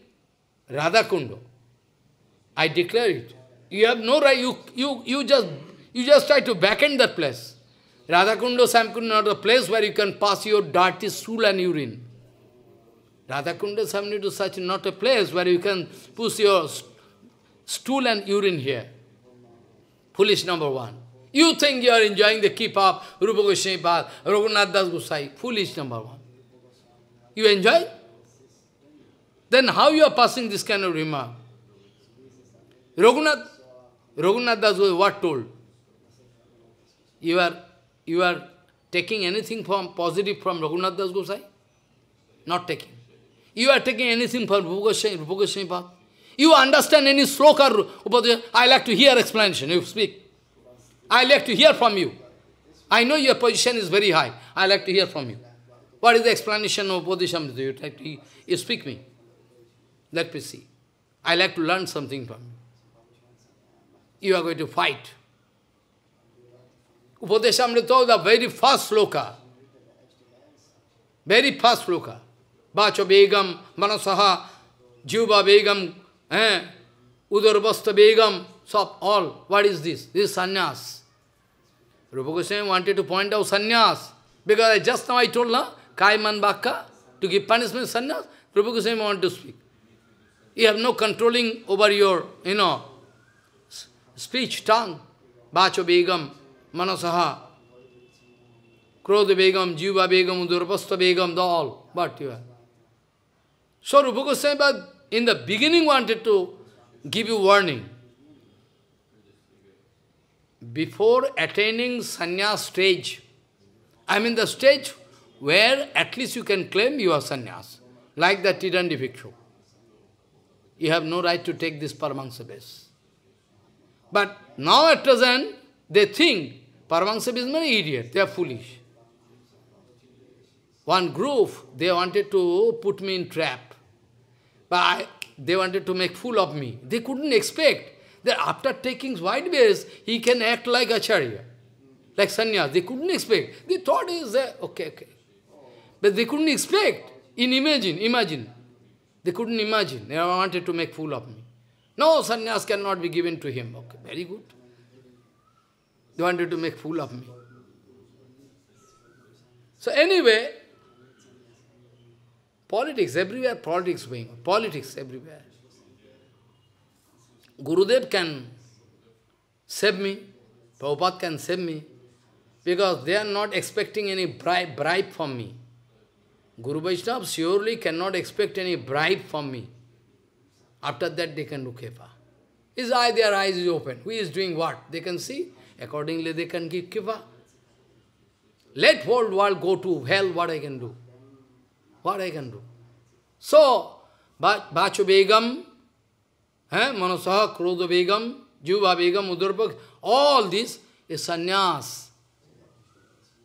Radhakundo. I declare it. You have no right, you, you, you just you just try to backend that place. Radhakundo, Shyamkunda not a place where you can pass your dirty stool and urine. Radhakunda, Shyamkunda is such not a place where you can push your stool and urine here. Foolish number one. You think you are enjoying the keep up, Rupa Goswami Pad, Raghunath Das Gosai. Foolish number one. You enjoy? Then how you are passing this kind of remark? Raghunath, Raghunath Das Gosai, what told? You are, you are taking anything from positive from Raghunath Das Gosai? Not taking. You are taking anything from Rupa Goswami, Rupa Path? You understand any sloka, I like to hear explanation, you speak. I like to hear from you. I know your position is very high. I like to hear from you. What is the explanation of Bodhisamrita? You, like to, you speak me. Let me see. I like to learn something from you. You are going to fight. Upadeshamrita, the very first sloka. Very first sloka. Bacha Begam, Manasaha, Juba Begam, eh, Udarvasta Begam, so all. What is this? This is sannyas. Rupa Goswami wanted to point out sannyas. Because I just now I told her, Kaiman Bhakka, to give punishment sannyas, Rupa Goswami want to speak. You have no controlling over your, you know, speech, tongue. Bacha Begam, Manasaha, Krodha Begam, Jiva Begam, Udurvasta Begam, the all. But you have. So Rupa Goswami in the beginning wanted to give you warning. Before attaining sannyas stage, I mean the stage where at least you can claim you are sannyas, like the Tirandi Bhikshu. You have no right to take this Paramahansa base. But now at present, they think Paramahansa is an idiot, they are foolish. One group, they wanted to put me in trap. But I, they wanted to make fool of me. They couldn't expect that after taking white base, he can act like Acharya, like sannyas. They couldn't expect. They thought is there. Okay, okay. But they couldn't expect. In imagine, imagine. They couldn't imagine. They wanted to make fool of me. No, sannyas cannot be given to him. Okay, very good. They wanted to make fool of me. So anyway, Politics, everywhere politics going. Politics everywhere. Gurudev can save me. Prabhupada can save me. Because they are not expecting any bribe, bribe from me. Guru Vaishnava surely cannot expect any bribe from me. After that they can do kripa. His eye, their eyes is open. Who is doing what? They can see. Accordingly they can give kripa. Let whole world go to hell, what I can do? What I can do? So, Bacho Begam, eh, Manasaha, Krodha Begam, Juba Begam, Udurpak, all this is sannyas.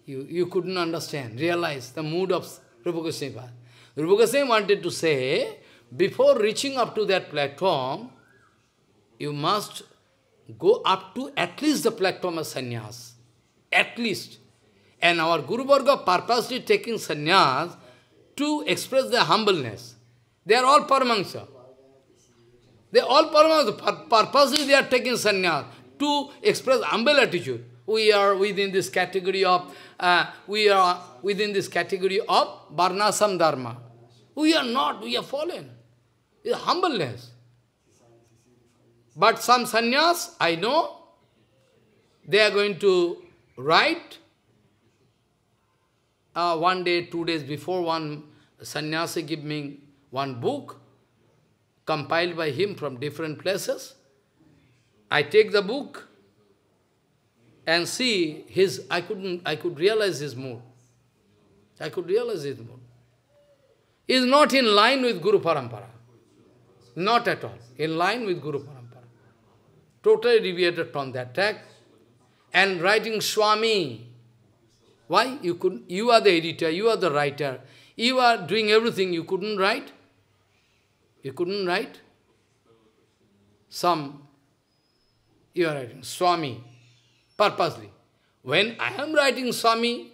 You, you couldn't understand, realize the mood of Rupa Goswami. Rupa Goswami wanted to say, before reaching up to that platform, you must go up to at least the platform of sannyas. At least. And our Guru Varga purposely taking sannyas to express their humbleness. They are all Paramahansa. They are all Paramahansa. Purposely they are taking sannyas to express humble attitude. We are within this category of, uh, we are within this category of Varnashram Dharma. We are not, we are fallen. It's humbleness. But some sannyas, I know, they are going to write uh, one day, two days before one sannyasi give me one book compiled by him from different places. I take the book and see his, I couldn't, I could realize his mood. I could realize his mood. He is not in line with Guru Parampara. Not at all. In line with Guru Parampara. Totally deviated from that track. And writing Swami. Why? You, could, you are the editor, you are the writer. You are doing everything, you couldn't write. You couldn't write. Some, you are writing Swami, purposely. When I am writing Swami,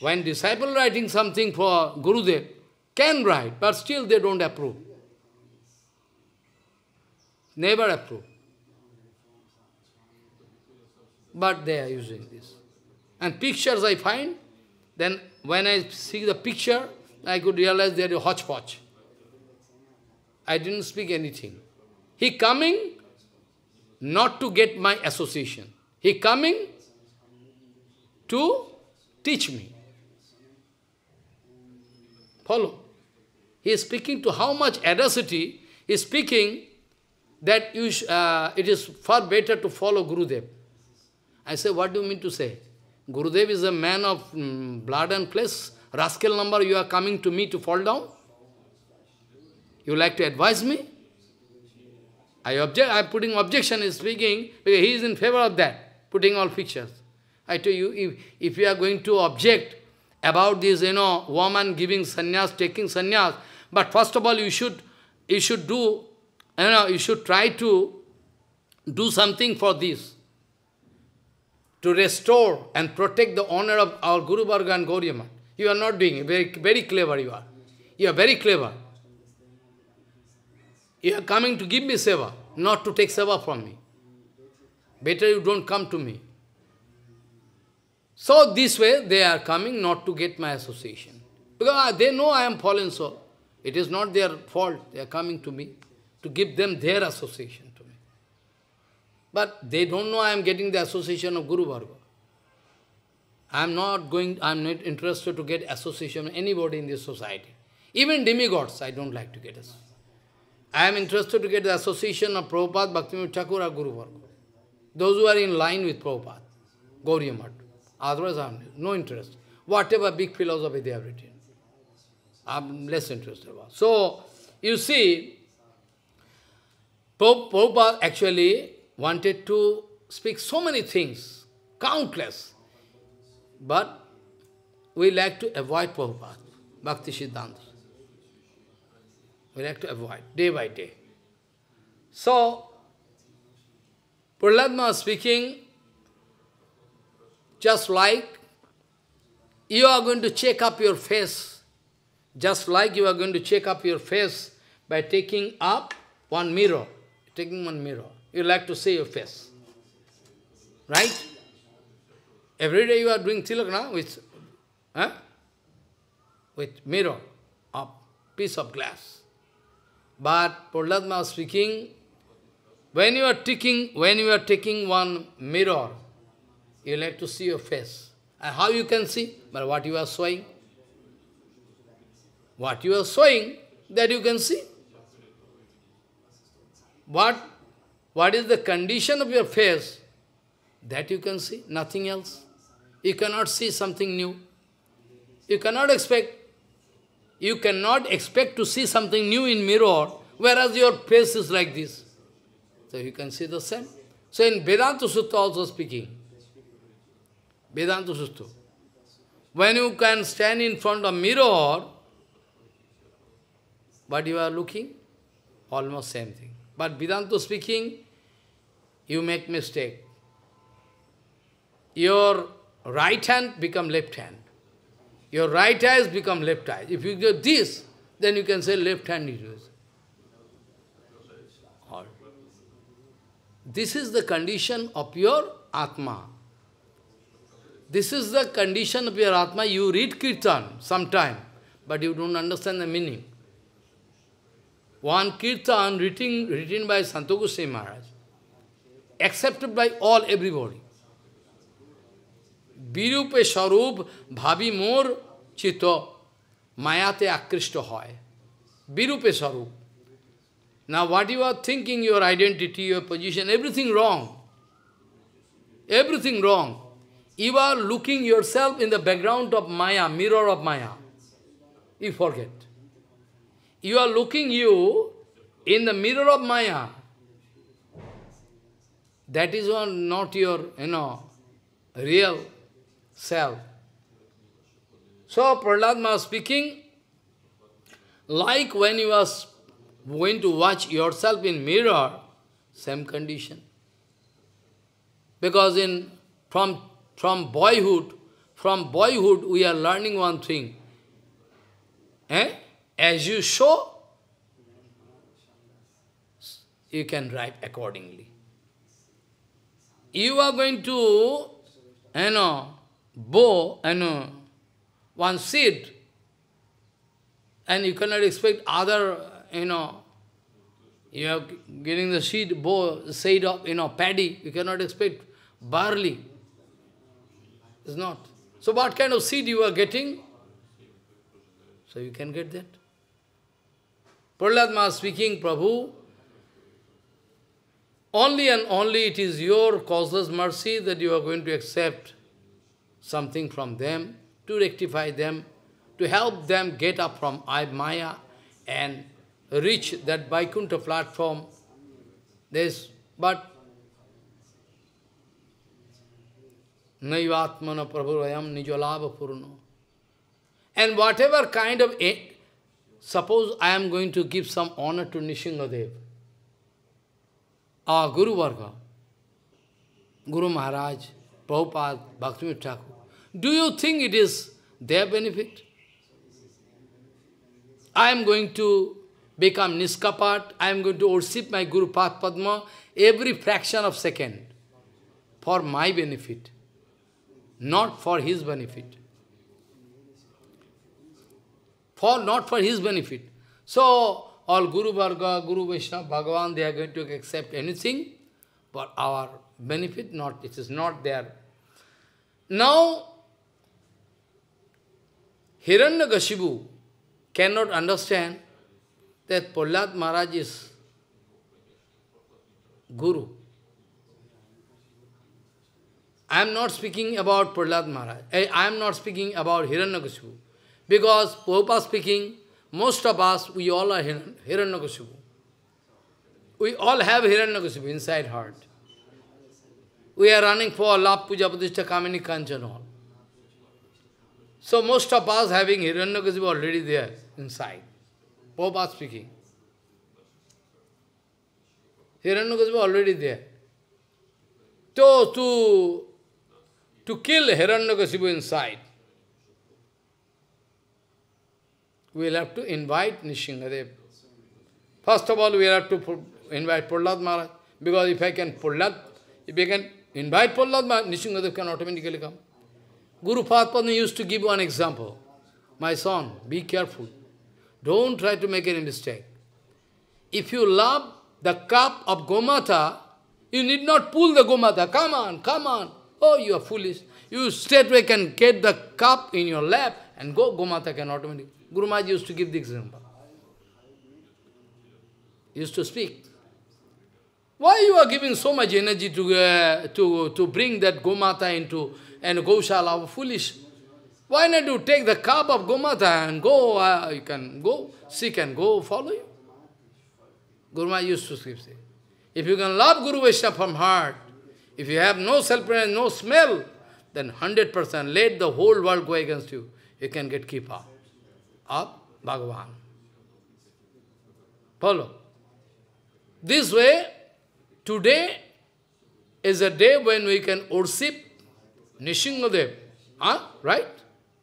when disciple writing something for Gurudev, can write, but still they don't approve. Never approve. But they are using this. And pictures I find, then when I see the picture, I could realize they are hodgepodge. I didn't speak anything. He coming not to get my association. He coming to teach me. Follow. He is speaking to how much audacity he is speaking that you uh, it is far better to follow Gurudev. I say, what do you mean to say? Gurudev is a man of um, blood and flesh. Rascal number, you are coming to me to fall down? You like to advise me? I object, I am putting objection is speaking, because he is in favor of that, putting all pictures. I tell you, if, if you are going to object about this, you know, woman giving sannyas, taking sannyas, but first of all, you should, you should do you know, you should try to do something for this, to restore and protect the honor of our Guru Varga and Gauriya You are not doing it. Very, very clever you are. You are very clever. You are coming to give me seva, not to take seva from me. Better you don't come to me. So this way they are coming not to get my association. Because ah, they know I am fallen soul. It is not their fault. They are coming to me to give them their association to me. But they don't know I am getting the association of Guru Varga. I am not going, I am not interested to get association of anybody in this society. Even demigods, I don't like to get association. I am interested to get the association of Prabhupada, Bhaktivinoda Thakur or Guru Varga. Those who are in line with Prabhupada, Gauriya Math. Otherwise, I no interest. Whatever big philosophy they have written, I am less interested about. So, you see, Prabhupada actually wanted to speak so many things, countless. But we like to avoid Prabhupada, Bhakti Siddhanta. We like to avoid, day by day. So, Prahlad speaking, just like you are going to check up your face, just like you are going to check up your face by taking up one mirror taking one mirror. You like to see your face. Right? Every day you are doing tilak now with, huh? with mirror, a piece of glass. But Prahlad was speaking, when you are taking, when you are taking one mirror, you like to see your face. And how you can see? But what you are showing. What you are showing, that you can see. What, what is the condition of your face? That you can see, nothing else. You cannot see something new. You cannot expect, you cannot expect to see something new in mirror, whereas your face is like this. So you can see the same. So in Vedanta Sutra also speaking, Vedanta Sutra, when you can stand in front of mirror, but you are looking, almost same thing. But Vedanta speaking, you make mistake. Your right hand become left hand. Your right eyes become left eye. If you do this, then you can say left hand is yours. This is the condition of your Atma. This is the condition of your Atma. You read Kirtan sometime, but you don't understand the meaning One Kirtan written, written by Santo Goswami Maharaj, accepted by all, everybody. বিরূপে স্বরূপ ভাবি মোর চিত মায়াতে আকৃষ্ট হয় বিরূপে স্বরূপ Now what you are thinking, your identity, your position, everything wrong. Everything wrong. You are looking yourself in the background of Maya, mirror of Maya. You forget. You are looking you in the mirror of Maya. That is not your, you know, real self. So Prahlad speaking, like when you are going to watch yourself in mirror, same condition. Because in from from boyhood, from boyhood we are learning one thing. Eh? As you show, you can write accordingly. You are going to, you know, bow, you know, one seed, and you cannot expect other, you know, you are getting the seed, bow, seed of, you know, paddy, you cannot expect barley. It's not. So what kind of seed you are getting? So you can get that. Prahlad speaking, Prabhu, only and only it is your causeless mercy that you are going to accept something from them, to rectify them, to help them get up from Maya and reach that Vaikuntha platform. This, but Naivatmana Prabhurayam Nijalava Purno. And whatever kind of, suppose I am going to give some honor to Nrisinghadev, our Guru Varga, Guru Maharaj, Prabhupada, Bhaktivinoda Thakur. Do you think it is their benefit? I am going to become Niskapat, I am going to worship my Guru Path Padma every fraction of second for my benefit, not for his benefit. For not for his benefit. So, all Guru Varga, Guru Vaishnava, Bhagavan, they are going to accept anything for our benefit, not it is not there. Now, Hiranyakashipu cannot understand that Prahlad Maharaj is Guru. I am not speaking about Prahlad Maharaj. I am not speaking about Hiranyakashipu. Because Prabhupada speaking, most of us, we all are Hiranyakashipu. We all have Hiranyakashipu inside heart. We are running for love, puja, pratishtha, kamini, kanchan, all. So most of us having Hiranyakasipu already there inside. Prabhupada speaking. Hiranyakasipu already there. So to, to kill Hiranyakasipu inside, we will have to invite Nrisinghadev. First of all, we will have to invite Prahlad Maharaj, because if I can Prahlad, if I can invite Prahlad Maharaj, Nishingadev can automatically come. Guru Padma used to give one example. My son, be careful. Don't try to make any mistake. If you love the cup of Gomata, you need not pull the Gomata. Come on, come on. Oh, you are foolish. You straightway can get the cup in your lap and go, Gomata can automatically. Guru Maharaj used to give the example. Used to speak. Why you are giving so much energy to, uh, to, to bring that Gomata into and Goshala foolish. Why not you take the cup of Gomata and go, uh, you can go, she can go, follow you. Guru Maharaj used to say, if you can love Guru Vaishnava from heart, if you have no self-reliance, no smell, then 100% let the whole world go against you. You can get Kripa of Bhagavan. Follow. This way, today is a day when we can worship Nrisinghadev. Huh? Right?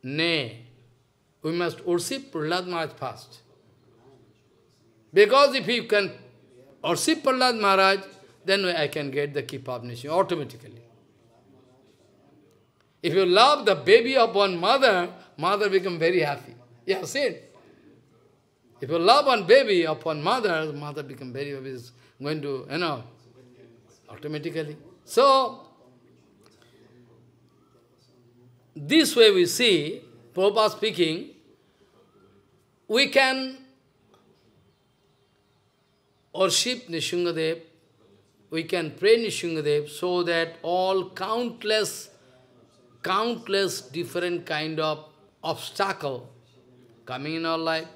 Nay. We must worship Prahlad Maharaj first. Because if you can worship Prahlad Maharaj, then I can get the keep of automatically. If you love the baby of one mother, mother become very happy. You have seen? If you love one baby upon mother, mother become very happy, is going to, you know, automatically. So, this way we see, Prabhupada speaking, we can worship Nrisinghadev, we can pray Nrisinghadev so that all countless, countless different kind of obstacle coming in our life.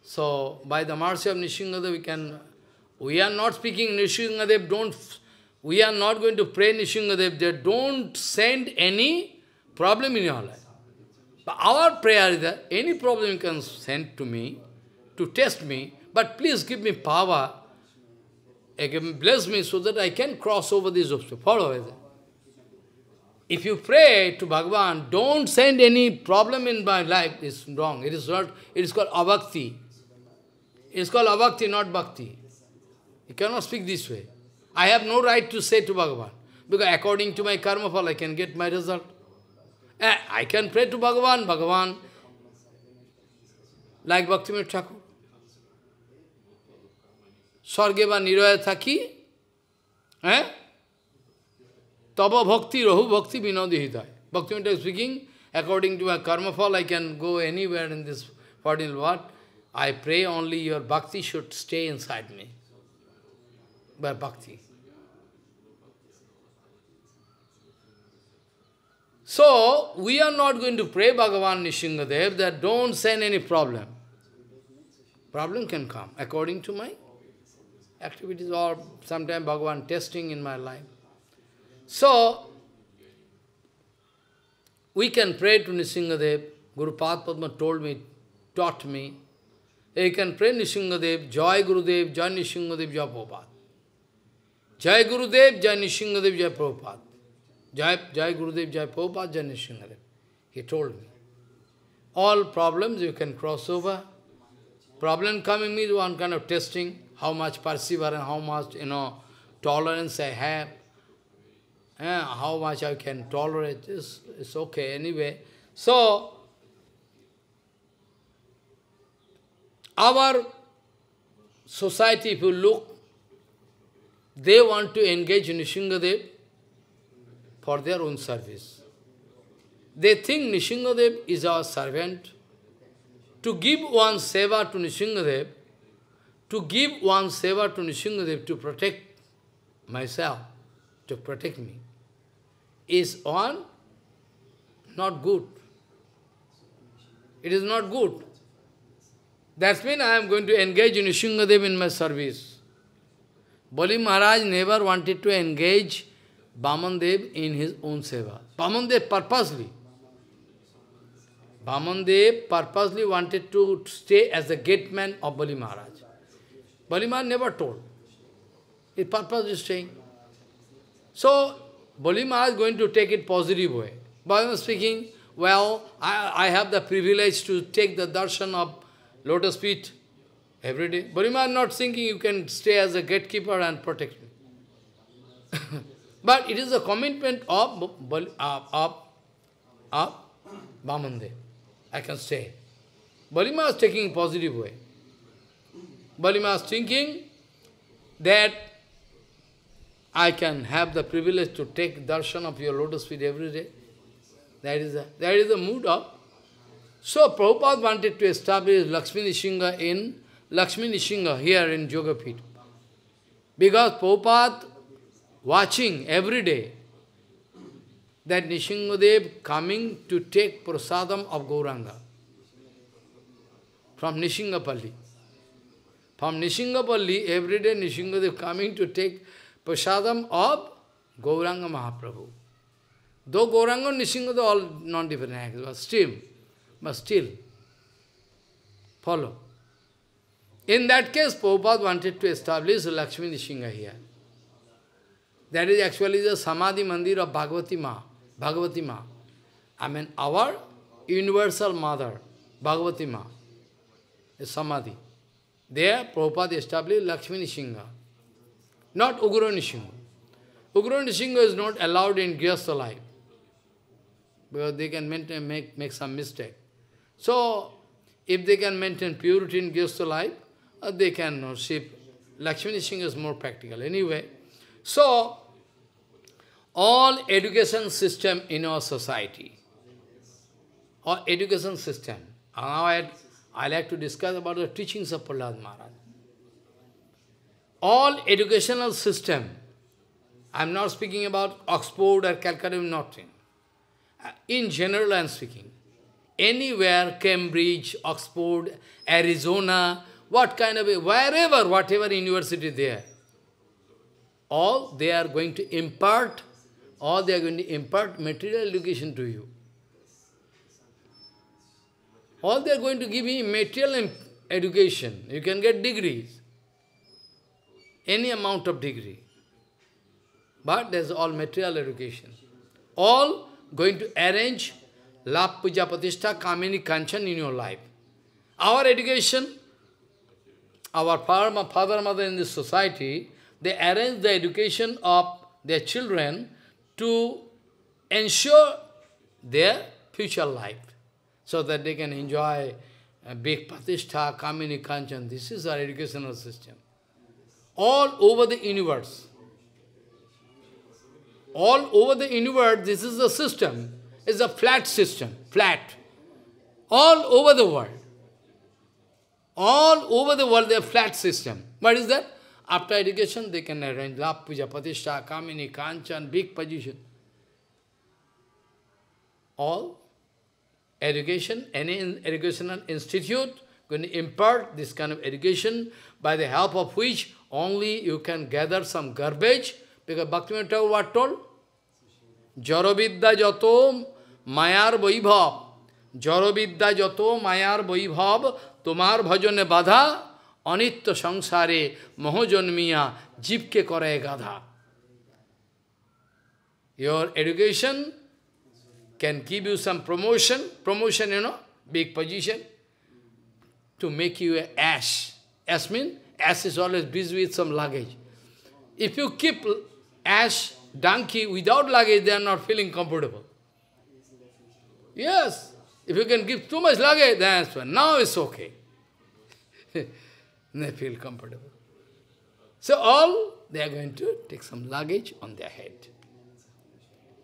So, by the mercy of Nrisinghadev, we can, we are not speaking Nrisinghadev, don't, we are not going to pray Nrisinghadev, that don't send any problem in your life. But our prayer is that any problem you can send to me, to test me, but please give me power, again bless me so that I can cross over these obstacles. Follow it. If you pray to Bhagavan, don't send any problem in my life, it's wrong. It is not, it is called abhakti. It is called abhakti, not bhakti. You cannot speak this way. I have no right to say to Bhagavan, because according to my karma fall, I can get my result. Eh, I can pray to Bhagavan, Bhagavan, like Bhakti Thakur. Sargeva Niraya Thaki, eh? Tapa bhakti, rahu bhiti Bhakti is speaking, according to my karma fall, I can go anywhere in this fertile world. I pray only your bhakti should stay inside me. By bhakti. So, we are not going to pray Bhagavan Nrisinghadev that don't send any problem. Problem can come according to my activities or sometimes Bhagavan testing in my life. So, we can pray to Nrisinghadev. Guru Padma told me, taught me. You can pray Nrisinghadev, Jai Gurudev, Jai Nrisinghadev, Jai Prabhupada. Jai Gurudev, Jai Nrisinghadev, Jai Prabhupada. Jai, Jai Gurudev, Jai Prabhupada, Jai Nrisinghadev. He told me. All problems you can cross over. Problem coming means one kind of testing how much perseverance, how much, you know, tolerance I have, eh, how much I can tolerate, it's, it's okay anyway. So, our society, if you look, they want to engage in Nrisinghadev for their own service. They think Nrisinghadev is our servant. To give one seva to Nrisinghadev, to give one seva to Nrisinghadev to protect myself, to protect me, is on not good. It is not good. That means I am going to engage in Nrisinghadev in my service. Bali Maharaj never wanted to engage Vamandev in his own seva. Vamandev purposely. Vamandev purposely wanted to stay as the gateman of Bali Maharaj. Baliman never told. His purpose is saying. So, Balima is going to take it positive way. Baliman speaking, well, I, I have the privilege to take the darshan of lotus feet every day. Balima is not thinking you can stay as a gatekeeper and protect me. but it is a commitment of, of, of, of Vamandev. I can stay. Balima is taking positive way. Balima is thinking that I can have the privilege to take darshan of your lotus feet every day. That is the, that is the mood of. So Prabhupada wanted to establish Lakshmi Nrisingha in Lakshmi Nrisingha here in Yogapit. Because Prabhupada watching every day that Nrisinghadev coming to take prasadam of Gauranga from Nrisinghapalli. From Nrisinghapalli, every day Nrisinghadev coming to take prasadam of Gauranga Mahaprabhu. Though Gauranga and Nrisinghadev all non-different acts, but still, but still, follow. In that case, Prabhupada wanted to establish Lakshmi Nrisingha here. That is actually the Samadhi Mandir of Bhagavati Ma. Bhagavati Ma. I mean, our universal mother, Bhagavati Ma, is Samadhi. There, Prabhupada established Lakshmi Nrisingha, not. Ugra Nrisingha is not allowed in Grihastha life, because they can maintain, make, make some mistake. So, if they can maintain purity in Grihastha life, uh, they can worship. Lakshmi Nrisingha is more practical. Anyway, so, all education system in our society, or education system, now I, I like to discuss about the teachings of Prahlad Maharaj. All educational system, I am not speaking about Oxford or Calcutta, nothing. Uh, in general I am speaking. Anywhere, Cambridge, Oxford, Arizona, what kind of, wherever, whatever university there, all they are going to impart, all they are going to impart material education to you. All they are going to give you material education. You can get degrees. Any amount of degree. But there's all material education. All going to arrange Lap Puja Pratishtha Kamini Kanchan in your life. Our education, our father, mother in this society, they arrange the education of their children to ensure their future life, so that they can enjoy big pratishtha, kamini kanchan. This is our educational system. All over the universe. All over the universe, this is the system. It's a flat system, flat. All over the world. All over the world, they have flat system. What is that? After education, they can arrange lap, puja, pratishtha, kamini, kanchan, big position. All education, any educational institute going to impart this kind of education by the help of which only you can gather some garbage. Because Bhaktivinoda Thakur what told? Jaravidya jato mayar vaibhav. Jaravidya jato mayar vaibhav তোমার ভজনে বাধা অনিত্য সংসারে মহজন্মিয়া জীবকে করে গাধা Your education can give you some promotion, promotion, you know, big position, to make you an ass. Ass means, ass is always busy with some luggage. If you keep ash, donkey without luggage, they are not feeling comfortable. Yes, if you can give too much luggage, then now it's okay. they feel comfortable. So all, they are going to take some luggage on their head.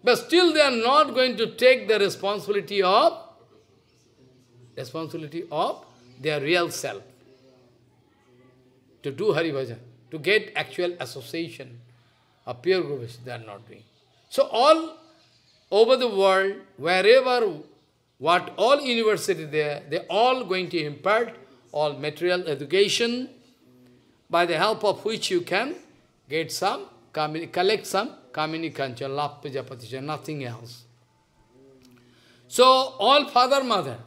But still they are not going to take the responsibility of, responsibility of their real self. To do Hari Bhajan, to get actual association of pure Guru, they are not doing. So all over the world, wherever, what all university there, they all going to impart all material education, by the help of which you can get some, collect some kamini kancha, lap nothing else. So, all father, mother.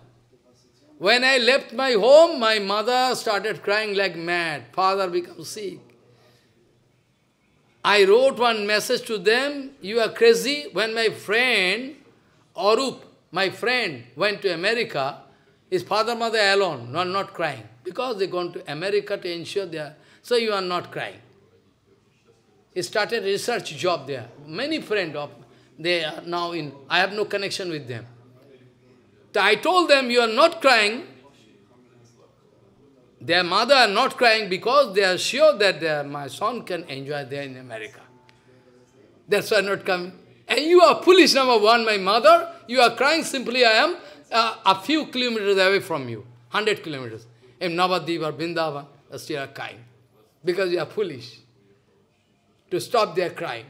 When I left my home, my mother started crying like mad. Father became sick. I wrote one message to them, you are crazy. When my friend, Arup, my friend, went to America, his father, mother alone, not, not crying. Because they gone to America to ensure they are, so you are not crying. He started research job there. Many friends of, they are now in, I have no connection with them. I told them, you are not crying. Their mother are not crying because they are sure that their, my son can enjoy there in America. That's why not coming. And you are foolish, number one, my mother. You are crying simply, I am uh, a few kilometers away from you, 100 kilometers. In Navadip or Vrindavan, still are crying. Because you are foolish. To stop their crying.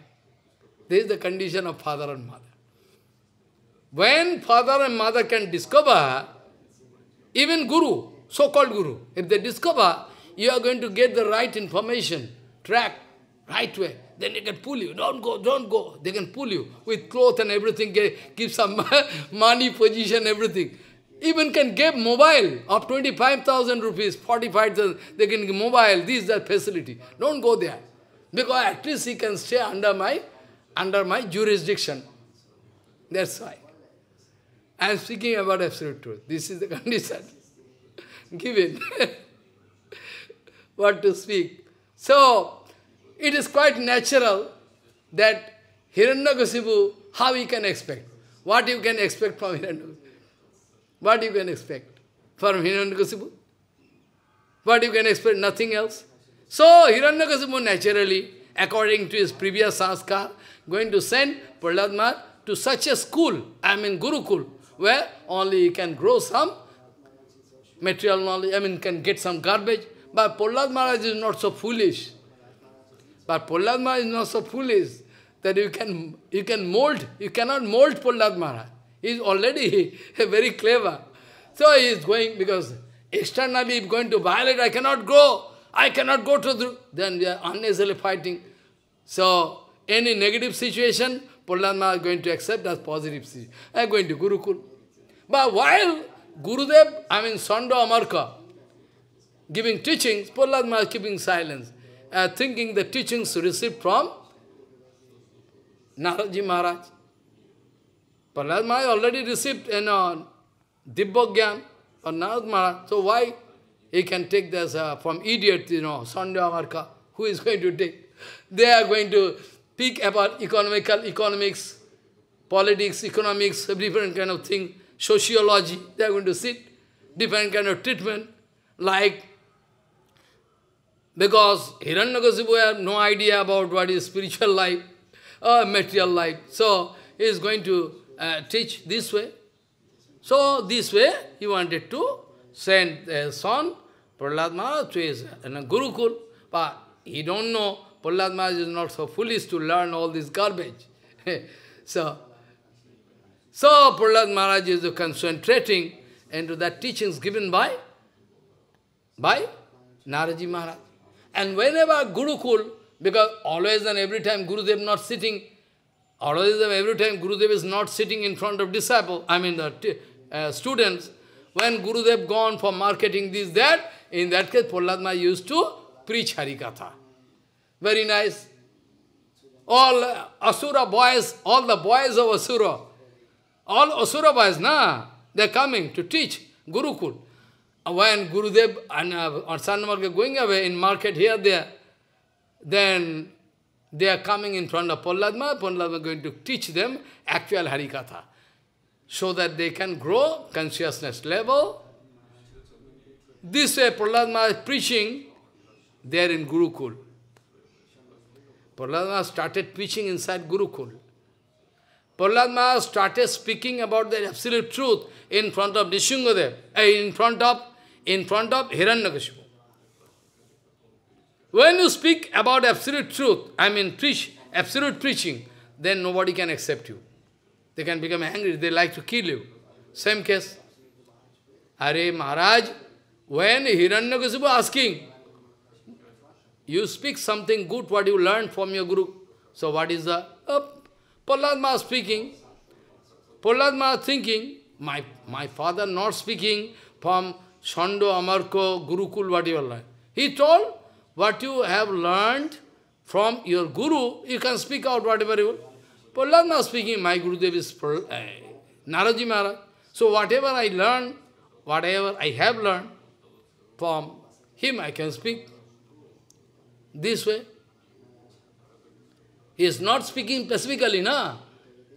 This is the condition of father and mother. When father and mother can discover, even guru, so-called guru, if they discover, you are going to get the right information, track, right way, then they can pull you. Don't go, don't go. They can pull you with cloth and everything, give some money, position, everything. Even can give mobile of 25,000 rupees, 45,000, they can give mobile, this is their facility. Don't go there. Because at least he can stay under my, under my jurisdiction. That's why. I am speaking about absolute truth. This is the condition given. what to speak. So, it is quite natural that Hiranyakasipu, how you can expect? What you can expect from Hiranyakasipu? What you can expect from Hiranyakasipu? What you can expect? Nothing else. So, Hiranyakasipu naturally, according to his previous sanskar, going to send Prahlad to such a school, I mean Gurukul, where only you can grow some material knowledge, I mean can get some garbage. But Prahlad Maharaj is not so foolish. But Prahlad Maharaj is not so foolish that you can you can mold, you cannot mold Prahlad Maharaj. He is already very clever. So he is going, because externally if going to violate, I cannot go. I cannot go to the... Then we are unnecessarily fighting. So, any negative situation, Prahlad is going to accept as positive situation. I am going to Gurukul. But while Gurudev, I mean Sando Amarka, giving teachings, Prahlad Maharaj keeping silence, uh, thinking the teachings received from Naradji Maharaj. Prahlad Maharaj already received you know, Dibbogyan or Narad Maharaj, so why he can take this uh, from idiot, you know, Sando Amarka, who is going to take? They are going to speak about economical, economics, politics, economics, different kind of thing, sociology. They are going to sit, different kind of treatment, like because Hiranyakasipu have no idea about what is spiritual life or material life. So he is going to uh, teach this way. So this way he wanted to send his son, Prahlad Maharaj, to his uh, Gurukul. But he don't know, Prahlad Maharaj is not so foolish to learn all this garbage. so, so Prahlad Maharaj is concentrating into that teachings given by, by Naradji Maharaj. And whenever Gurukul, because always and every time Gurudev not sitting, always and every time Gurudev is not sitting in front of disciple, I mean the uh, students, when Gurudev gone for marketing this, that, in that case Prahlad used to preach Harikatha. Very nice. All Asura boys, all the boys of Asura, all Asura boys, na, they're coming to teach Gurukul when Gurudev and uh, Sanmarga going away in market here, there, then they are coming in front of Polladma, Polladma going to teach them actual Harikatha, so that they can grow consciousness level. This way Prahlad is preaching there in Gurukul. Prahlad started preaching inside Gurukul. Prahlad started speaking about the absolute truth in front of Nrisinghadev, uh, in front of in front of Hiranyakashipu. When you speak about absolute truth, I mean preach, absolute preaching, then nobody can accept you. They can become angry, they like to kill you. Same case. Are Maharaj, when Hiranyakashipu asking, you speak something good, what you learned from your Guru. So what is the... Uh, Prahlad speaking, Prahlad thinking, my, my father not speaking from Sando, Amarko, Gurukul, whatever learned. He told, what you have learned from your Guru, you can speak out whatever you will. Prahlad speaking, my Gurudev is uh, Naradji Maharaj. So whatever I learn, whatever I have learned from him, I can speak this way. He is not speaking specifically, na?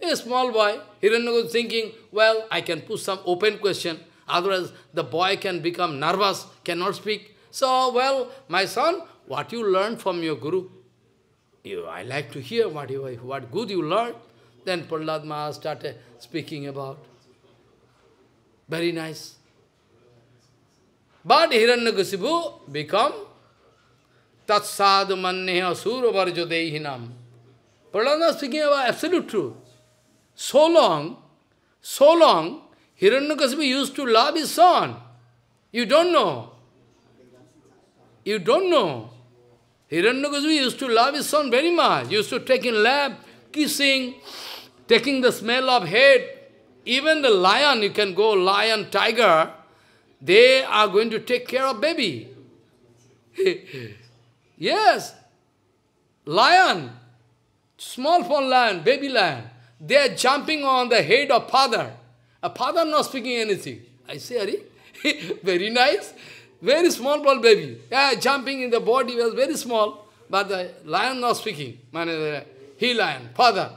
A small boy, Hiranyakasipu thinking, well, I can put some open question. Otherwise, the boy can become nervous, cannot speak. So, well, my son, what you learned from your Guru? You, I like to hear what, you, what good you learned. Then Prahlad Maharaj started speaking about. Very nice. But Hiranyakasipu become Tatsad Manneha Asura Varjadehinam. Prahlad Maharaj speaking about absolute truth. So long, so long, Hiranyakasipu used to love his son. You don't know. You don't know. Hiranyakasipu used to love his son very much. used to take in lap, kissing, taking the smell of head. Even the lion, you can go lion, tiger, they are going to take care of baby. yes. lion, small small lion, baby lion, they are jumping on the head of father. A father not speaking anything. I say, Ari, very nice. Very small small baby. Yeah, jumping in the body was very small. But the lion not speaking. Man, uh, he lion, father,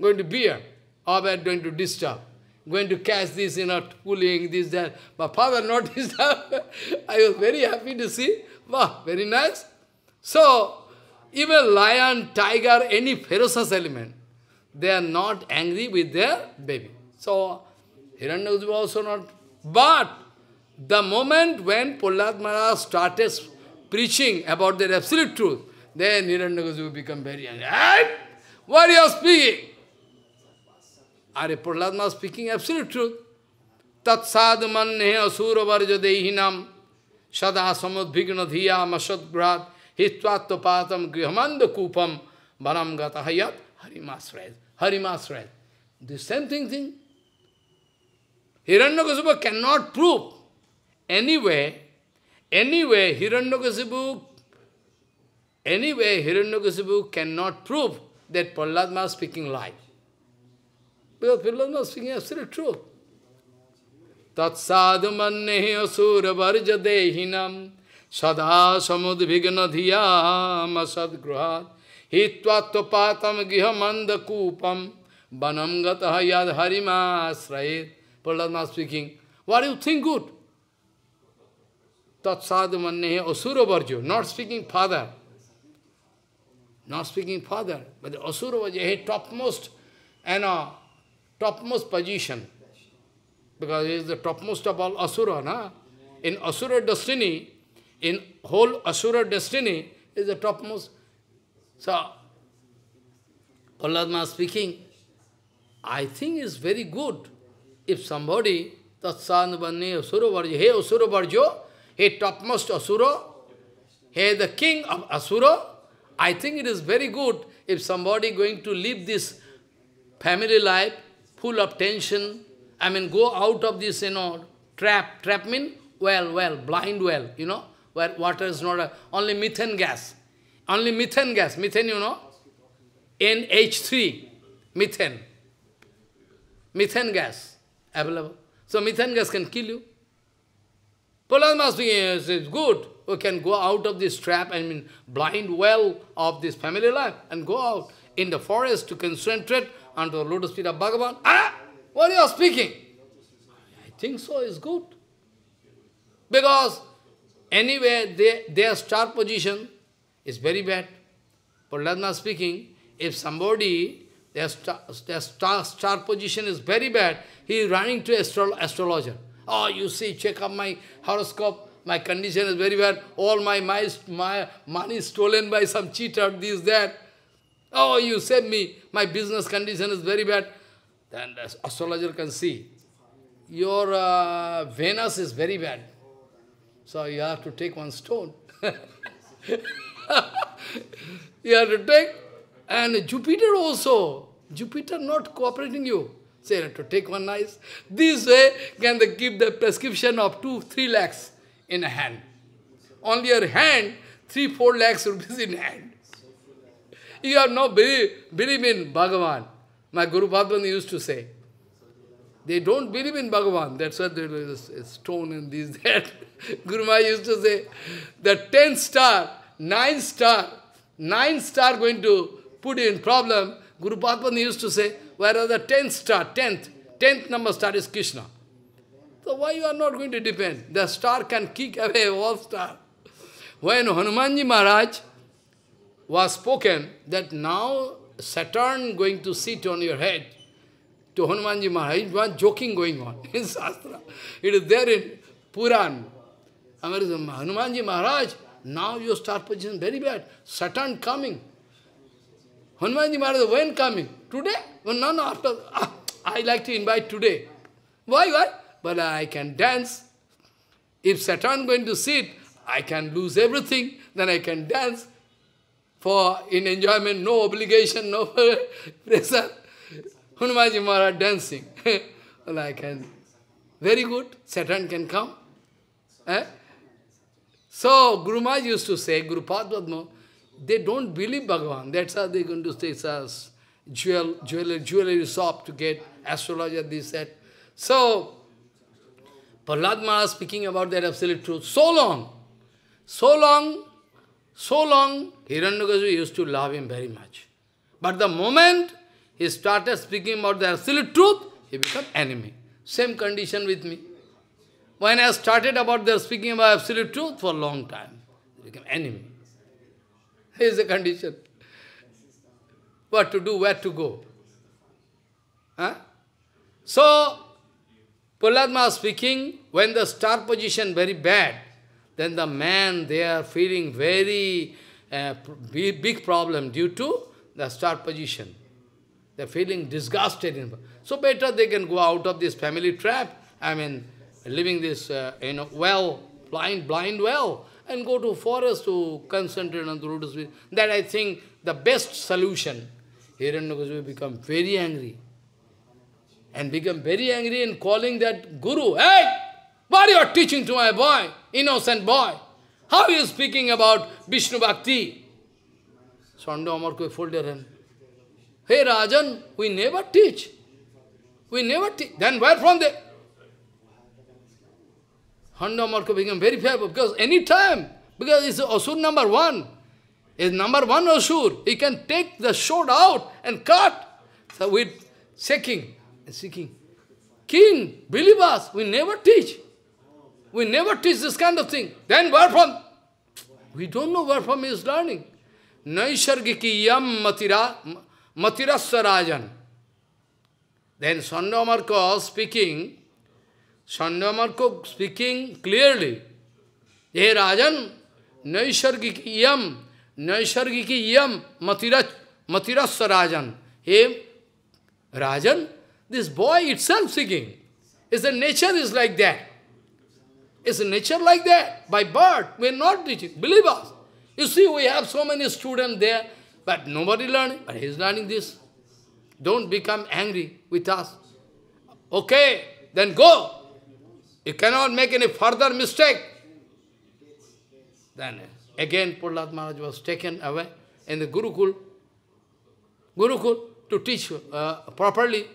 going to bear, or going to disturb going to catch this, you know, pulling, this, that. But father not disturb. I was very happy to see. Wow, very nice. So, even lion, tiger, any ferocious element, they are not angry with their baby. So, Hiranyakasipu also not. But, the moment when Prahlad Maharaj started preaching about their absolute truth, then Hiranyakasipu become very angry. Hey, what are you speaking? Are Prahlad Maharaj speaking absolute truth. Tat sadhu manne asura varja dehinam sada samudbhigna dhiya masad Hitvatvapatam grihamanda kupam gata hayat harimasrayat. Harimasrayat. The same thing thing. Hiranyakasipu cannot prove. Anyway, anyway, Hiranyakasipu, anyway, Hiranyakasipu cannot prove that Prahlad is speaking lie. Because Prahlad is speaking absolute truth. Tat sadhu mannehi asura varja dehinam Sada samudvigna dhiyam sadgruhat hitvatvapatam gihamanda kupam banam gataha yad speaking. What do you think good? Tat sadhu mannehe asura varjo. Not speaking father. Not speaking father. But the asura varjo, he topmost, you uh, know, topmost position. Because he is the topmost of all asura, na? In asura destiny, in whole Asura destiny is the topmost. So, Prahlad speaking, I think it's very good if somebody, Tatsan Vanni Asura Varjo, hey Asura Varjo, hey topmost Asura, hey the king of Asura, I think it is very good if somebody going to live this family life full of tension, I mean go out of this, you know, trap, trap mean well, well, blind well, you know, where water is not, a, only methane gas. Only methane gas, methane you know, NH3, methane. Methane gas available. So methane gas can kill you. Be is good. We can go out of this trap, I mean blind well of this family life and go out in the forest to concentrate onto the lotus feet of Bhagavan. Ah! What are you speaking? I think so, is good. Because Anyway, they, their star position is very bad. Prahlad speaking, if somebody, their star, their star, star position is very bad, he is running to astro astrologer. Oh, you see, check up my horoscope, my condition is very bad, all my, my, my money is stolen by some cheater, this, that. Oh, you save me, my business condition is very bad. Then the astrologer can see, your uh, Venus is very bad. So you have to take one stone. you have to take, and Jupiter also. Jupiter not cooperating you. Say, you have to take one nice. This way can they give the prescription of two, three lakhs in a hand. On your hand, three, four lakhs rupees in hand. You have no believe, believe in Bhagavan. My Guru Padman used to say. They don't believe in Bhagavan. That's why there is a stone and this, that. Guru Maharaj used to say, the tenth star, 9 star, 9 star going to put in problem. Guru Padman used to say, where are the tenth star, tenth, tenth number star is Krishna. So why you are not going to depend? The star can kick away all star. When Hanumanji Maharaj was spoken that now Saturn going to sit on your head, to Hanumanji Maharaj, one joking going on in Shastra. It is there in Puran. Hanumanji Maharaj, now your star position very bad. Saturn coming. Hanumanji Maharaj, when coming? Today? Well, no, no, after. Ah, I like to invite today. Why, why? But I can dance. If Saturn going to sit, I can lose everything, then I can dance. For in enjoyment, no obligation, no pressure. Hanumanji Maharaj dancing. like, and. Very good. Saturn can come. Eh? So, Guru Maharaj used to say, Guru Padma, they don't believe Bhagavan. That's how they're going to take us jewel, jewelry, jewelry shop to get astrologer, this, that. So, Prahlad Maharaj speaking about that absolute truth. So long, so long, so long, Hiranyakasipu used to love him very much. But the moment he started speaking about the absolute truth, he became enemy. Same condition with me. When I started about the speaking about absolute truth for a long time, he became enemy. Here is the condition. What to do, where to go. Huh? So, Prahlad speaking, when the star position very bad, then the man, they are feeling very uh, big problem due to the star position. They're feeling disgusted. So better they can go out of this family trap, I mean, living this, uh, you know, well, blind, blind well, and go to forest to concentrate on the lotus That I think the best solution. Hiranyakasipu become very angry. And become very angry and calling that guru, hey, what you are teaching to my boy, innocent boy? How you speaking about Vishnu Bhakti? Sando Amarko folded hand. Hey Rajan, we never teach. We never teach. Then where from the Handa Marko became very favorable because any time, because it's Asur number one. Is number one Asur. He can take the sword out and cut. So with shaking and seeking. King, believe us, we never teach. We never teach this kind of thing. Then where from? We don't know where from he is learning. Naishargiki yam matira, matirasarajan. Then Sandamarka speaking, Sandamarko speaking clearly, Hey Rajan, Naishargiki yam, Naishargiki yam matira, matirasarajan. Hey Rajan, this boy itself speaking. Is the nature is like that. It's nature like that. By birth, we are not teaching. Believe us. You see, we have so many students there, but nobody learning. But he is learning this. Don't become angry with us. Okay, then go. You cannot make any further mistake. Then again Prahlad Maharaj was taken away in the Gurukul. Gurukul to teach uh, properly.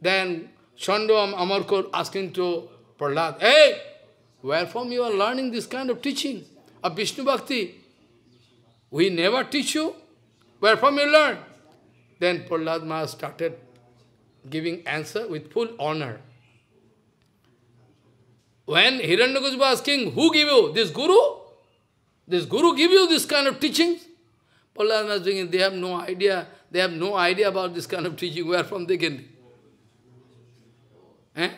Then Chandam Amarkot asking to Prahlad, hey, where from you are learning this kind of teaching of Vishnu Bhakti? We never teach you. Where from you learn? Then Prahlad Maharaj started giving answer with full honor. When Hiranyakasipu was asking, who give you? This Guru? This Guru give you this kind of teachings? Prahlad Maharaj saying, they have no idea, they have no idea about this kind of teaching, where from they can eh?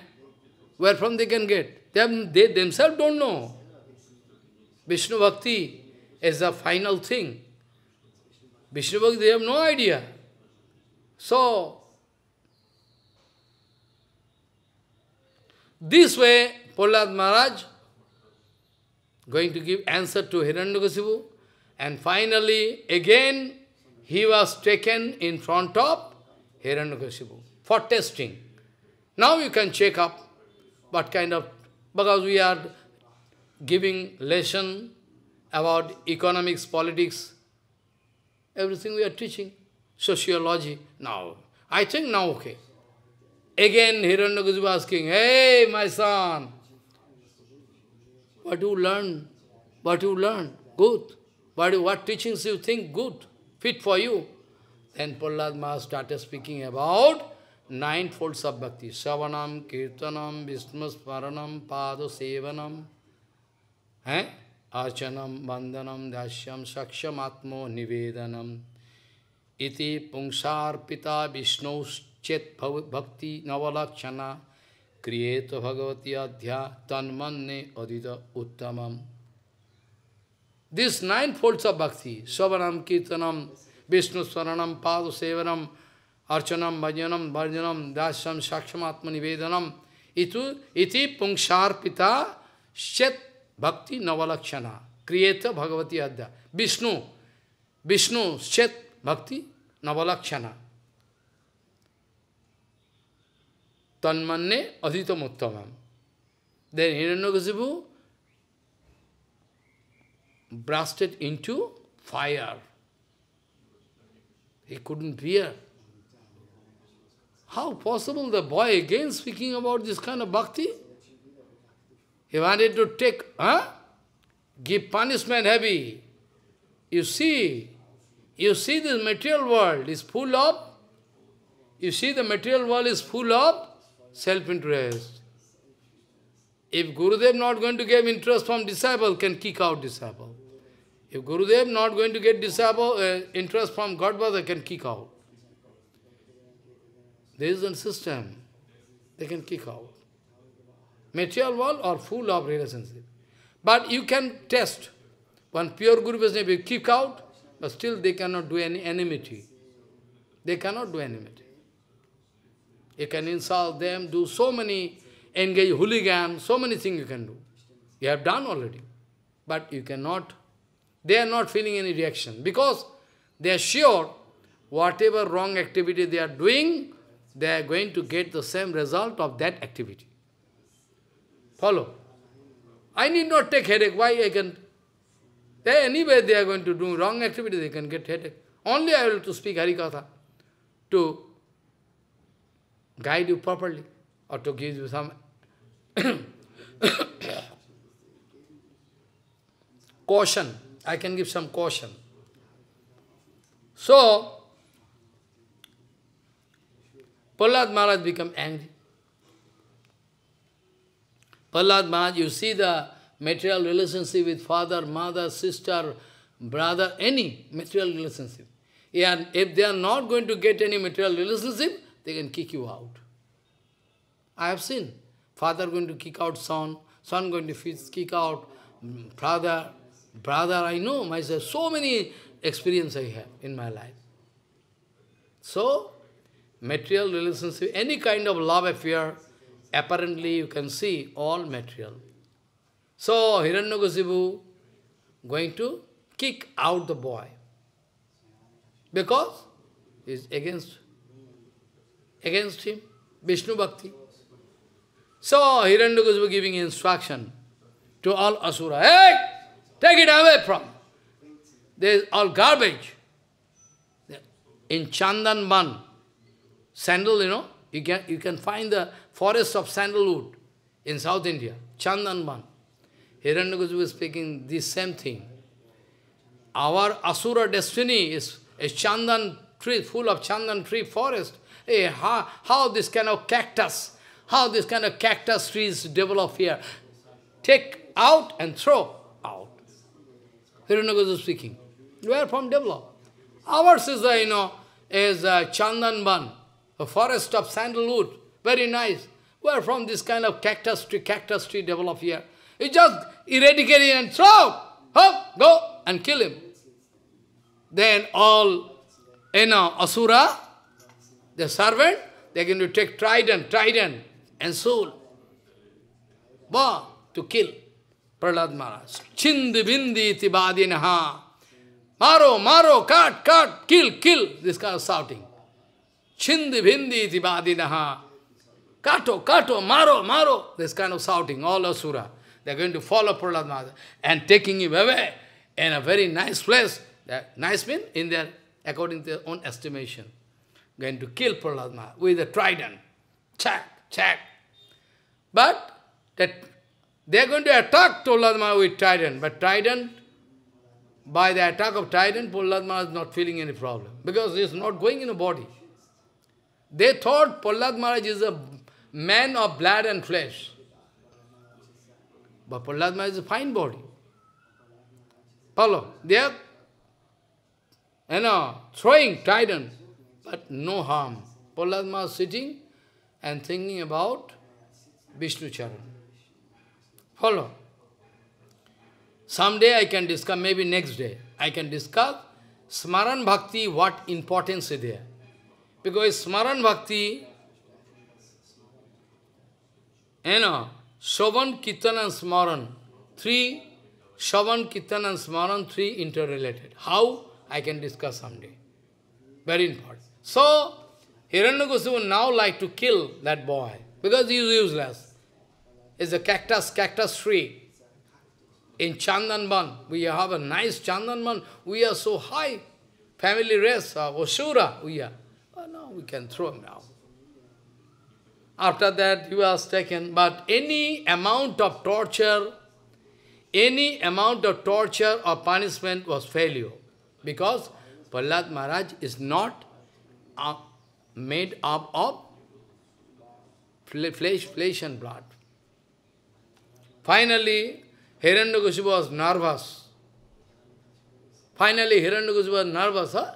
Where from they can get? They, they themselves don't know. Vishnu Bhakti is the final thing. Vishnu Bhakti, they have no idea. So, this way, Prahlad Maharaj going to give answer to Hiranyakasipu, and finally, again, he was taken in front of Hiranyakasipu for testing. Now you can check up what kind of because we are giving lesson about economics, politics, everything we are teaching, sociology. Now, I think now okay. Again, Hiranyakasipu asking, hey, my son, what you learn? What you learn? Good. What, what teachings you think good, fit for you? Then Prahlad Maharaj started speaking about nine ninefold of bhakti shravanam kirtanam विष्णुस्मरणम पाद सेवनम है? अर्चनम वंदनम दास्यम सक्षम आत्मो निवेदनम इति पुंसार्पिता विष्णुश्चेत भक्ति नवलक्षणा क्रियेत भगवती अध्या तन्मे अदित उत्तम this nine folds of bhakti shravanam कीर्तनम विष्णुस्वरणम पाद सेवनम archanam, bhajanam, bharjanam, dasyam, saksham, Atmanivedanam. itu, iti pungsharpita shet bhakti navalakshana, kriyeta bhagavati adya. Vishnu, Vishnu, shet bhakti navalakshana. Tanmanne adhitam uttamam. Then Hiranyakasipu blasted into fire. He couldn't bear. How possible the boy again speaking about this kind of bhakti? He wanted to take, huh? Give punishment heavy. You see, you see this material world is full of, you see the material world is full of self-interest. If Gurudev not going to give interest from disciple, can kick out disciple. If Gurudev not going to get disciple, uh, interest from Godfather, can kick out. There is a system. They can kick out. Material world are full of relationship. But you can test. One pure Guru Vaishnava will kick out, but still they cannot do any enmity. They cannot do enmity. You can insult them, do so many, engage hooligan, so many things you can do. You have done already. But you cannot, they are not feeling any reaction. Because they are sure whatever wrong activity they are doing, they are going to get the same result of that activity. Follow. I need not take headache. Why I can? They, anyway, they are going to do wrong activity, they can get headache. Only I will to speak Harikatha to guide you properly or to give you some caution. I can give some caution. So, Prahlad Maharaj become angry. Prahlad Maharaj, you see the material relationship with father, mother, sister, brother, any material relationship. And if they are not going to get any material relationship, they can kick you out. I have seen father going to kick out son, son going to kick out brother, brother, I know myself, so many experience I have in my life. So, material relationship, any kind of love affair, apparently you can see all material. So Hiranyakasipu going to kick out the boy because is against against him, Vishnu Bhakti. So Hiranyakasipu giving instruction to all Asura, hey, take it away from. Is all garbage. In Chandan Ban, sandal, you know, you can, you can find the forest of sandalwood in South India, Chandanban. Hiranyakasipu is speaking this same thing. Our Asura destiny is a Chandan tree, full of Chandan tree forest. Hey, how, how this kind of cactus, how this kind of cactus trees develop here. Take out and throw out. Hiranyakasipu speaking. Where from develop? Ours is, you know, is uh, Chandanban, a forest of sandalwood. Very nice. Where from this kind of cactus tree, cactus tree develop here? You just eradicate it and throw, hop, go and kill him. Then all, you know, Asura, the servant, they're going to take trident, trident, and soul. Bah, to kill Prahlad Maharaj. Chindi bindi tibadinaha. Maro, maro, cut, cut, kill, kill. This kind of shouting. Chindi bindi tibadinaha. Kato, kato, maro, maro. This kind of shouting, all Asura. They're going to follow Prahlad Maharaj and taking him away in a very nice place. That nice mean in their, according to their own estimation. Going to kill Prahlad Maharaj with a trident. Check, check. But that they're going to attack Prahlad Maharaj with trident. But trident, by the attack of trident, Prahlad Maharaj is not feeling any problem. Because he is not going in a body. They thought Prahlad Maharaj is a man of blood and flesh. But Prahlad Maharaj is a fine body. Follow. They are, you know, throwing trident, but no harm. Prahlad Maharaj sitting and thinking about Vishnu Charan. Follow. Someday I can discuss, maybe next day, I can discuss Smaran Bhakti, what importance is there. Because Smaran Bhakti you know, Kirtan and Smaran, three, Shravan, Kirtan and Smaran, three interrelated. How? I can discuss someday. Very important. So, Hiranyakasipu would now like to kill that boy, because he is useless. It's a cactus, cactus tree. in Chandanban, we have a nice Chandanban, we are so high, family race, uh, Osura, we are. Oh, no, we can throw him now. After that, he was taken, but any amount of torture, any amount of torture or punishment was failure. Because Prahlad Maharaj is not uh, made up of flesh, flesh and blood. Finally, Hiranyakashipu was nervous. Finally, Hiranyakashipu was nervous. Huh?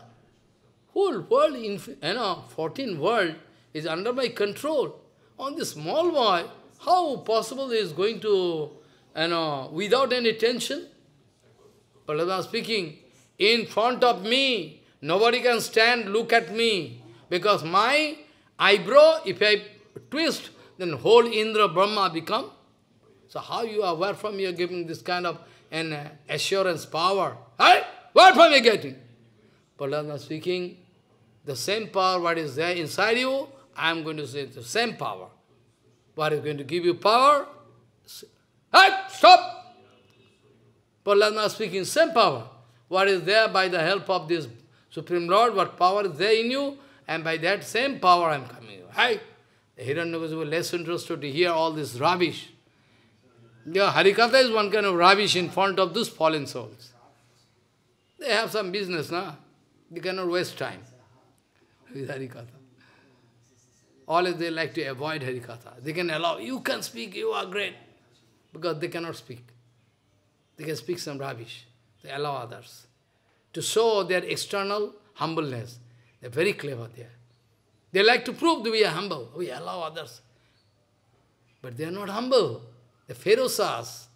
Whole world, in, you know, 14 world is under my control. On this small boy, how possible is going to, you know, without any tension? Prahlada speaking, in front of me, nobody can stand, look at me, because my eyebrow, if I twist, then whole Indra Brahma become so how you are, where from you are giving this kind of an assurance power? Right? Where from you getting? Prahlada speaking, the same power what is there inside you, I am going to say the same power. What is going to give you power? Hey, stop! Prahlada speaking, same power. What is there by the help of this Supreme Lord, what power is there in you, and by that same power I am coming. Hey, the Hiranyakasipu were less interested to hear all this rubbish. Yeah, Harikatha is one kind of rubbish in front of those fallen souls. They have some business, na? They cannot waste time with Harikatha. Always they like to avoid Harikatha. They can allow, you can speak, you are great. Because they cannot speak. They can speak some rubbish. They allow others. To show their external humbleness. They're very clever there. They like to prove that we are humble. We allow others. But they are not humble. The ferocious,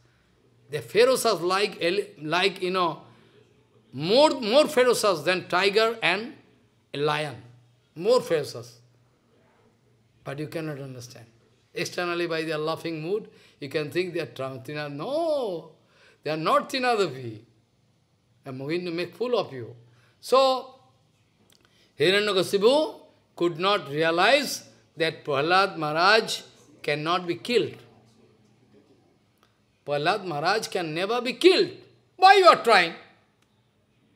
the ferocious like, like you know, more, more ferocious than tiger and a lion. More ferocious. But you cannot understand. Externally, by their laughing mood, you can think they are Tina. No, they are not Tinadavi. I am going to make fool of you. So, Hiranyakasipu could not realize that Prahlad Maharaj cannot be killed. Prahlad Maharaj can never be killed. Why you are trying?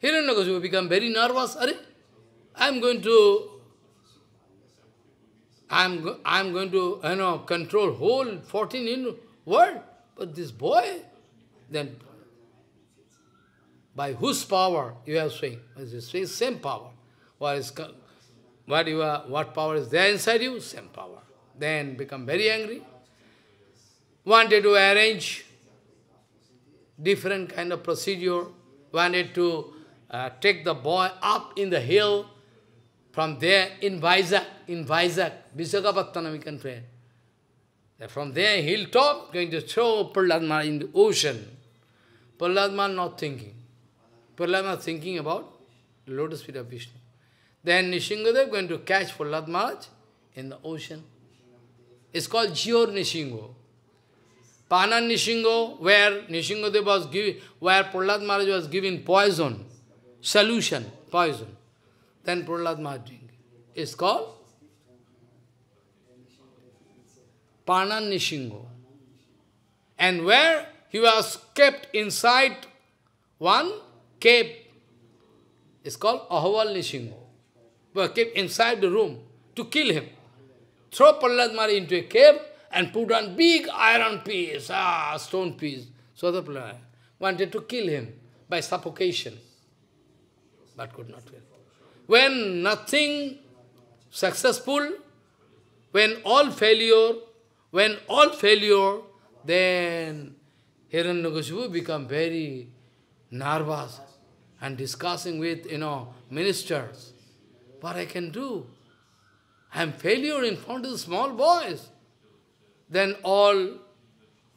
Hiranyakasipu become very nervous. Are I am going to I am go, I am going to you know control whole 14 in world. But this boy, then by whose power you are saying? The same power. What is what you are what power is there inside you? Same power. Then become very angry. Wanted to arrange different kind of procedure, wanted to uh, take the boy up in the hill, from there in Vizag, in Vizag, Visakhapatnam we can pray. From there, hilltop, going to throw Prahlad in the ocean. Prahlad not thinking. Prahlad thinking about lotus feet of Vishnu. Then Nrisinghadev is going to catch Prahlad Maharaj in the ocean. It's called Jyor Nishingo. Panan Nishingo, where Nrisinghadev was giving, where Prahlad was giving poison, solution, poison. Then Prahlad Maharaj drink. It's called Panan Nishingo. And where he was kept inside one cave, it's called Ahval Nishingo. Were kept inside the room to kill him. Throw Prahlad Maharaj into a cave and put on big iron piece, ah, stone piece. So the player wanted to kill him by suffocation, but could not kill. When nothing successful, when all failure, when all failure, then Hiranyakashipu become very nervous and discussing with, you know, ministers. What I can do? I am failure in front of the small boys. Then all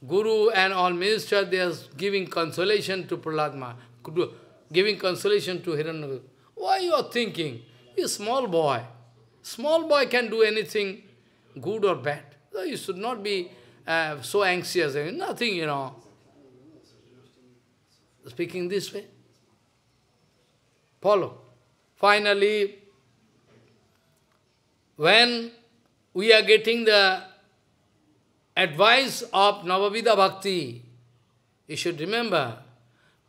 guru and all ministers, they are giving consolation to Prahlad giving consolation to Hiranyakasipu. Why you are thinking? You small boy. Small boy can do anything, good or bad. You should not be uh, so anxious. Nothing, you know. Speaking this way. Follow. Finally, when we are getting the advice of Navavidha Bhakti, You should remember,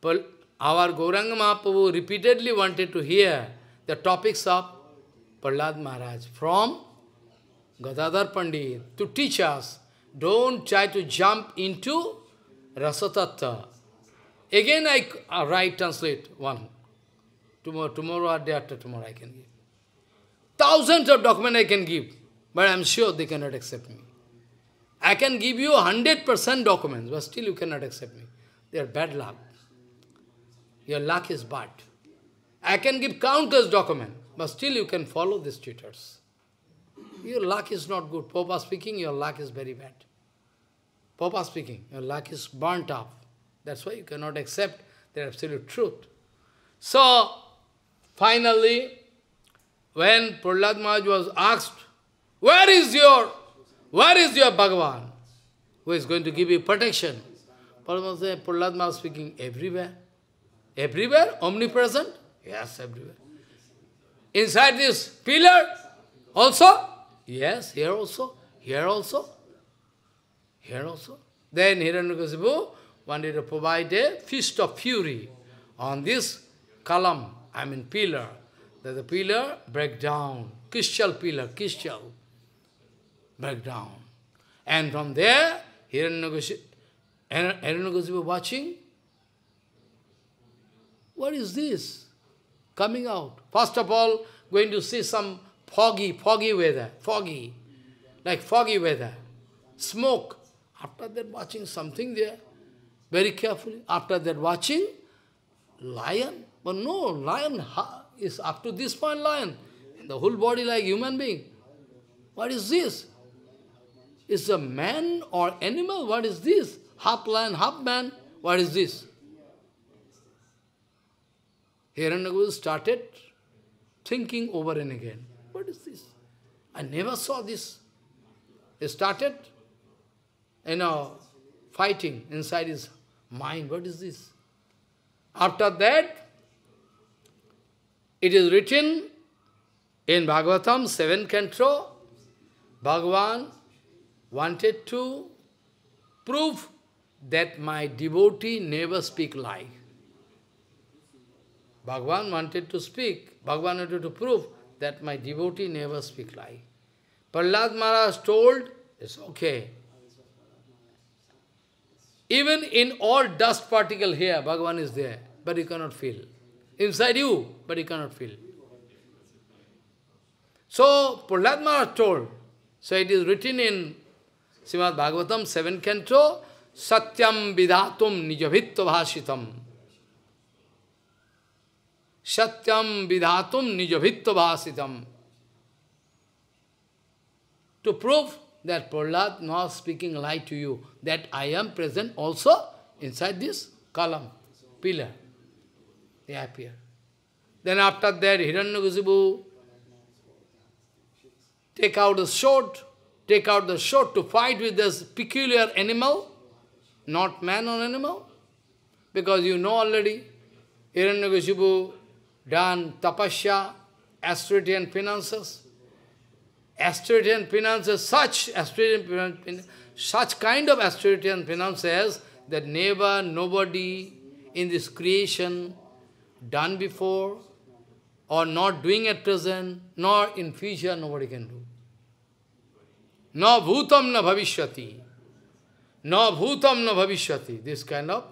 our Gauranga Mahaprabhu repeatedly wanted to hear the topics of Prahlad Maharaj from Gadadhar Pandit to teach us. Don't try to jump into Rasatattva. Again I write, translate one. Tomorrow, tomorrow or day after tomorrow I can give. Thousands of documents I can give, but I am sure they cannot accept me. I can give you 100% documents, but still you cannot accept me. They are bad luck. Your luck is bad. I can give countless documents, but still you can follow these tutors. Your luck is not good. Papa speaking, your luck is very bad. Papa speaking, your luck is burnt up. That's why you cannot accept the absolute truth. So, finally, when Prahlad Maharaj was asked, where is your, where is your Bhagavan? Who is going to give you protection? Prahlad Maharaj speaking everywhere. Everywhere? Omnipresent? Yes, everywhere. Inside this pillar also? Yes, here also. Here also. Here also. Then Hiranyakasipu wanted to provide a feast of fury on this column, I mean pillar. That the pillar break down, crystal pillar, crystal break down. And from there, Hiranyakasipu watching, what is this coming out? First of all, going to see some foggy, foggy weather, foggy, like foggy weather, smoke. After that, watching something there, very carefully. After that, watching lion. But no, lion is up to this point lion. The whole body like human being. What is this? Is a man or animal? What is this? Half lion, half man. What is this? Hiranyakasipu started thinking over and again. What is this? I never saw this. He started, you know, fighting inside his mind. What is this? After that, it is written in Bhagavatam, 7th canto, Bhagavan wanted to prove that my devotee never speak lie. Bhagavan wanted to speak, Bhagavan wanted to prove that my devotee never speak lie. Prahlad Maharaj told, it's okay. Even in all dust particle here, Bhagavan is there, but you cannot feel. Inside you, but you cannot feel. So, Prahlad Maharaj told, so it is written in Srimad Bhagavatam, 7 canto, Satyam vidhatum nijavitva bhashitam. Satyam vidhatum nijavitva bhasitam. To prove that Prahlad not speaking lie to you, that I am present also inside this column, pillar. They appear. Then after that, Hiranyakasipu take out the sword, take out the sword to fight with this peculiar animal, not man or animal, because you know already, Hiranyakasipu done tapasya, austerity and finances. Austerity and finances, such austerity and such kind of austerity and finances that never nobody in this creation done before or not doing at present, nor in future nobody can do. No bhutam na bhavishyati. No bhutam na bhavishyati. This kind of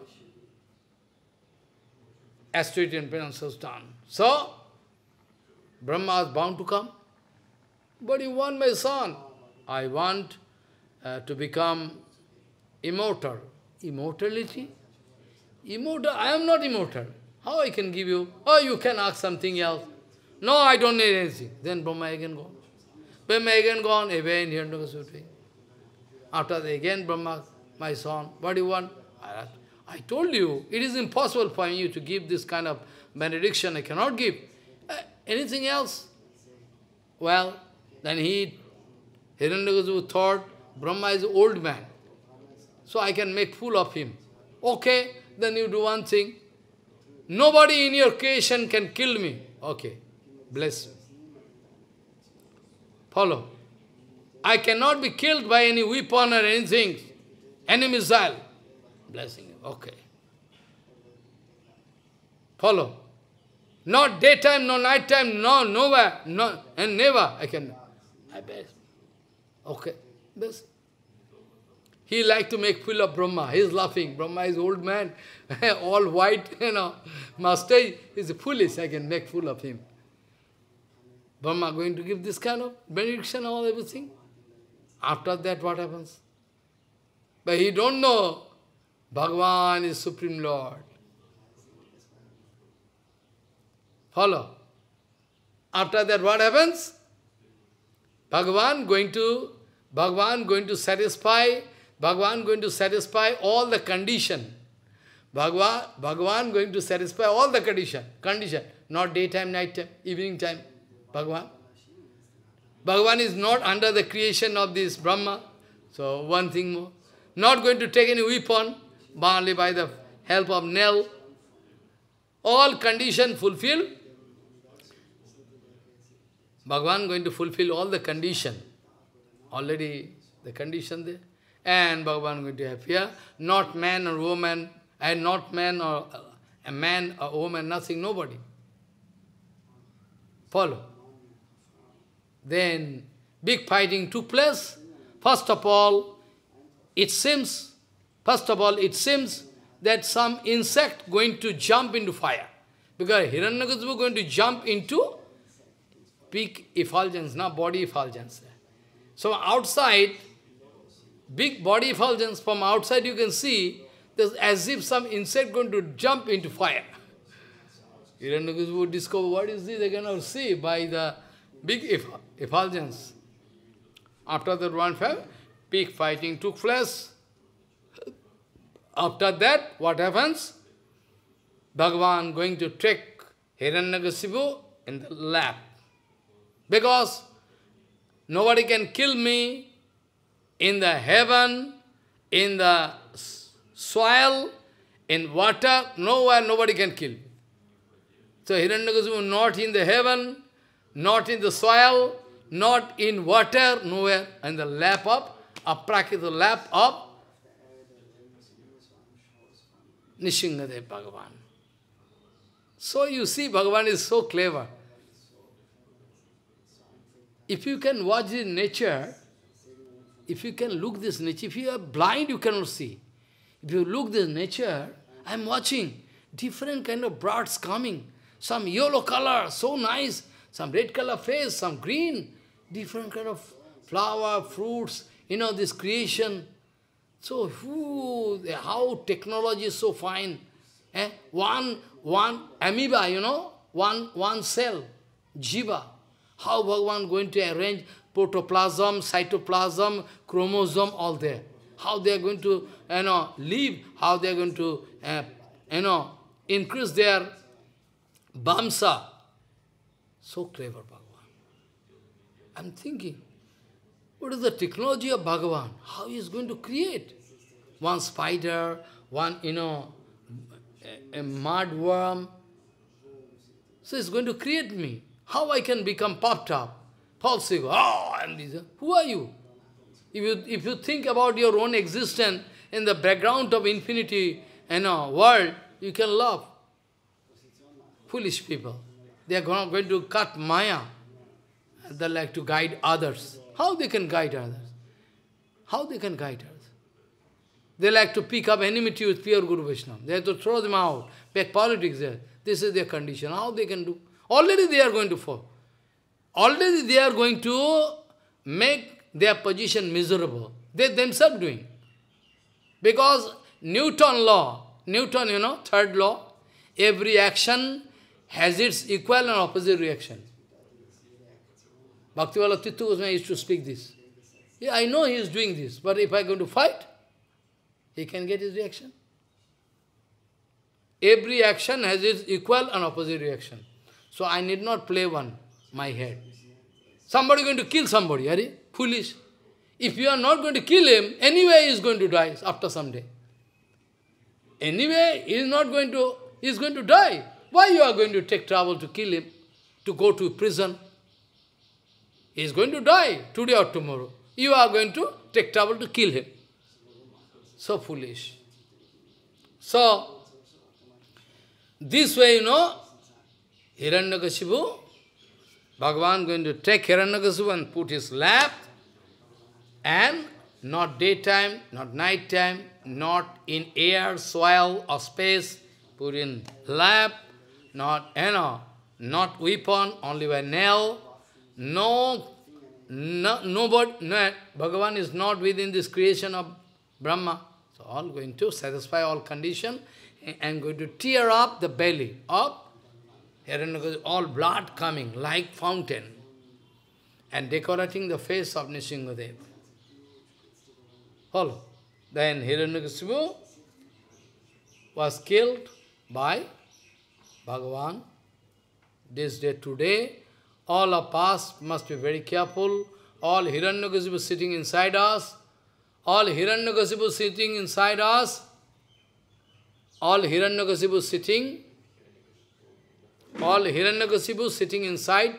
austerity and penance was done. So, Brahma is bound to come. But you want my son. I want uh, to become immortal. Immortality? Immortal? I am not immortal. How I can give you? Oh, you can ask something else. No, I don't need anything. Then Brahma again gone. Brahma again gone, again Hiranyakasipu. After that, again Brahma, my son, what do you want? I, I told you, it is impossible for you to give this kind of benediction. I cannot give. Uh, anything else? Well, then he, Hiranyakasipu thought, Brahma is old man. So I can make fool of him. Okay, then you do one thing. Nobody in your creation can kill me. Okay, bless you. Follow. I cannot be killed by any weapon or anything, any missile. blessing. Okay. Follow. Not daytime, no nighttime, no, nowhere, no, and never I can. I best. Okay. Best. He like to make fool of Brahma. He is laughing. Brahma is old man, all white, you know. Master is foolish. I can make fool of him. Brahma going to give this kind of benediction, all everything. After that, what happens? But he don't know Bhagavan is Supreme Lord. Follow. After that, what happens? Bhagavan going to Bhagavan going to satisfy Bhagavan going to satisfy all the condition. Bhagavan, Bhagavan going to satisfy all the condition. Condition. Not daytime, night time, evening time. Bhagavan. Bhagavan is not under the creation of this Brahma. So one thing more. Not going to take any weapon, only by the help of nail. All condition fulfilled. Bhagavan going to fulfill all the condition. Already the condition there. And Bhagavan going to appear. Not man or woman, and not man or a man or woman, nothing, nobody. Follow. Then big fighting took place. First of all, it seems, first of all, it seems that some insect going to jump into fire. Because Hiranyakasipu going to jump into big effulgence, not body effulgence. So outside, big body effulgence, from outside you can see, there's as if some insect going to jump into fire. Hiranyakasipu would discover what is this, they cannot see by the big effulgence. After that one fell, big fighting took place. After that, what happens? Bhagavan going to take Hiranyakasipu in the lap. Because nobody can kill me in the heaven, in the soil, in water, nowhere nobody can kill. So Hiranyakasipu not in the heaven, not in the soil, not in water, nowhere, in the lap of, aprakrita lap of Nrisinghadev Bhagavan. So you see, Bhagavan is so clever. If you can watch this nature, if you can look this nature, if you are blind, you cannot see. If you look this nature, I am watching different kind of birds coming. Some yellow color, so nice. Some red color face, some green. Different kind of flower, fruits, you know, this creation. So, who, how technology is so fine. Eh? One, one amoeba, you know, one, one cell, jiva. How Bhagavan going to arrange protoplasm, cytoplasm, chromosome, all there. How they are going to, you know, live, how they are going to, uh, you know, increase their bamsa. So clever Bhagavan. I'm thinking, what is the technology of Bhagavan? How he is going to create? One spider, one, you know, a, a mud worm. So he's going to create me. How I can become puffed up? False ego. Oh, and this. Who are you? If you, if you think about your own existence in the background of infinity you know, world, you can laugh. Foolish people. They are going to cut Maya. They like to guide others. How they can guide others? How they can guide others? They like to pick up enmity with pure Guru Vaishnava. They have to throw them out, make politics there. This is their condition. How they can do? Already they are going to fall. Already they are going to make their position miserable. They themselves doing. Because Newton law, Newton, you know, third law, every action has its equal and opposite reaction. Bhaktivala Tirtha Goswami used to speak this. Yeah, I know he is doing this, but if I am going to fight, he can get his reaction. Every action has its equal and opposite reaction. So I need not play one, my head. Somebody going to kill somebody, are you? Foolish. If you are not going to kill him, anyway he is going to die after some day. Anyway, he is not going to, he is going to die. Why you are going to take trouble to kill him, to go to prison? He is going to die today or tomorrow. You are going to take trouble to kill him. So foolish. So, this way, you know, Hiranyakashipu, Bhagavan going to take Hiranyakashipu and put his lap, and not daytime, not nighttime, not in air, soil or space, put in lap, not, you know, not weapon, only by nail, no, no nobody, no, Bhagavan is not within this creation of Brahma. So all going to satisfy all condition and going to tear up the belly of all blood coming like fountain and decorating the face of Nrisinghadev. Follow. Then Hiranyakasipu was killed by Bhagavan. This day, today, all of us must be very careful. All Hiranyakasipu sitting inside us, all Hiranyakasipu sitting inside us, all Hiranyakasipu sitting, all Hiranyakasipu sitting inside.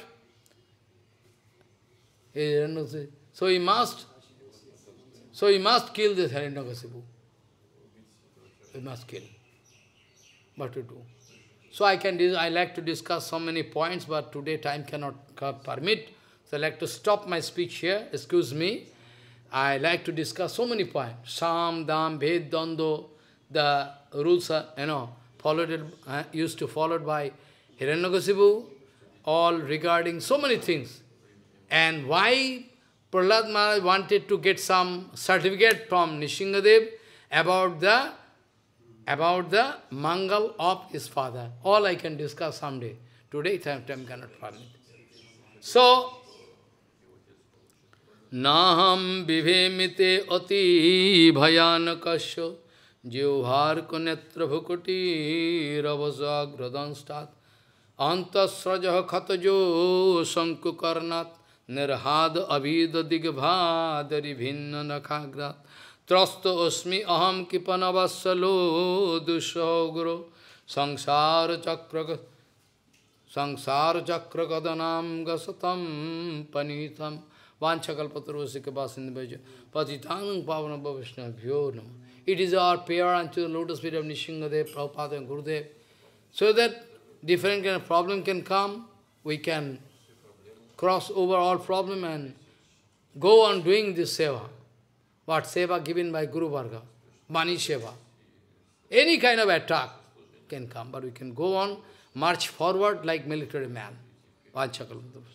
So he must, so he must kill this Hiranyakasipu. He must kill. What to do? So I can, I like to discuss so many points, but today time cannot permit. So I like to stop my speech here. Excuse me. I like to discuss so many points. Sam, Dam, Bhed, Dando, the rules are, you know, followed, uh, used to followed by Hiranyakasipu, all regarding so many things. And why Prahlad Maharaj wanted to get some certificate from Nishingadev about the about the mangal of his father. All I can discuss someday. Today time, time cannot permit. So, Naham vivemite ati bhayanakasya जिह्वार्क नेत्र भुकुटी रवसाग्रदंस्तात antasraja khatajo sankukarnat nirhad abhid digbhadari bhinna nakhagrat trasto osmi aham kipanavassalo dushogro संसार चक्र संसार चक्र कदनाम गसतम के पास पतितांग पावन वैष्णव्यो It is our prayer unto the lotus feet of Nrisinghadev, Prabhupada and Gurudev, so that different kind of problem can come, we can cross over all problem and go on doing this seva. What seva given by Guru Varga? Mani seva. Any kind of attack can come, but we can go on, march forward like military man. Vanchakalmadavas.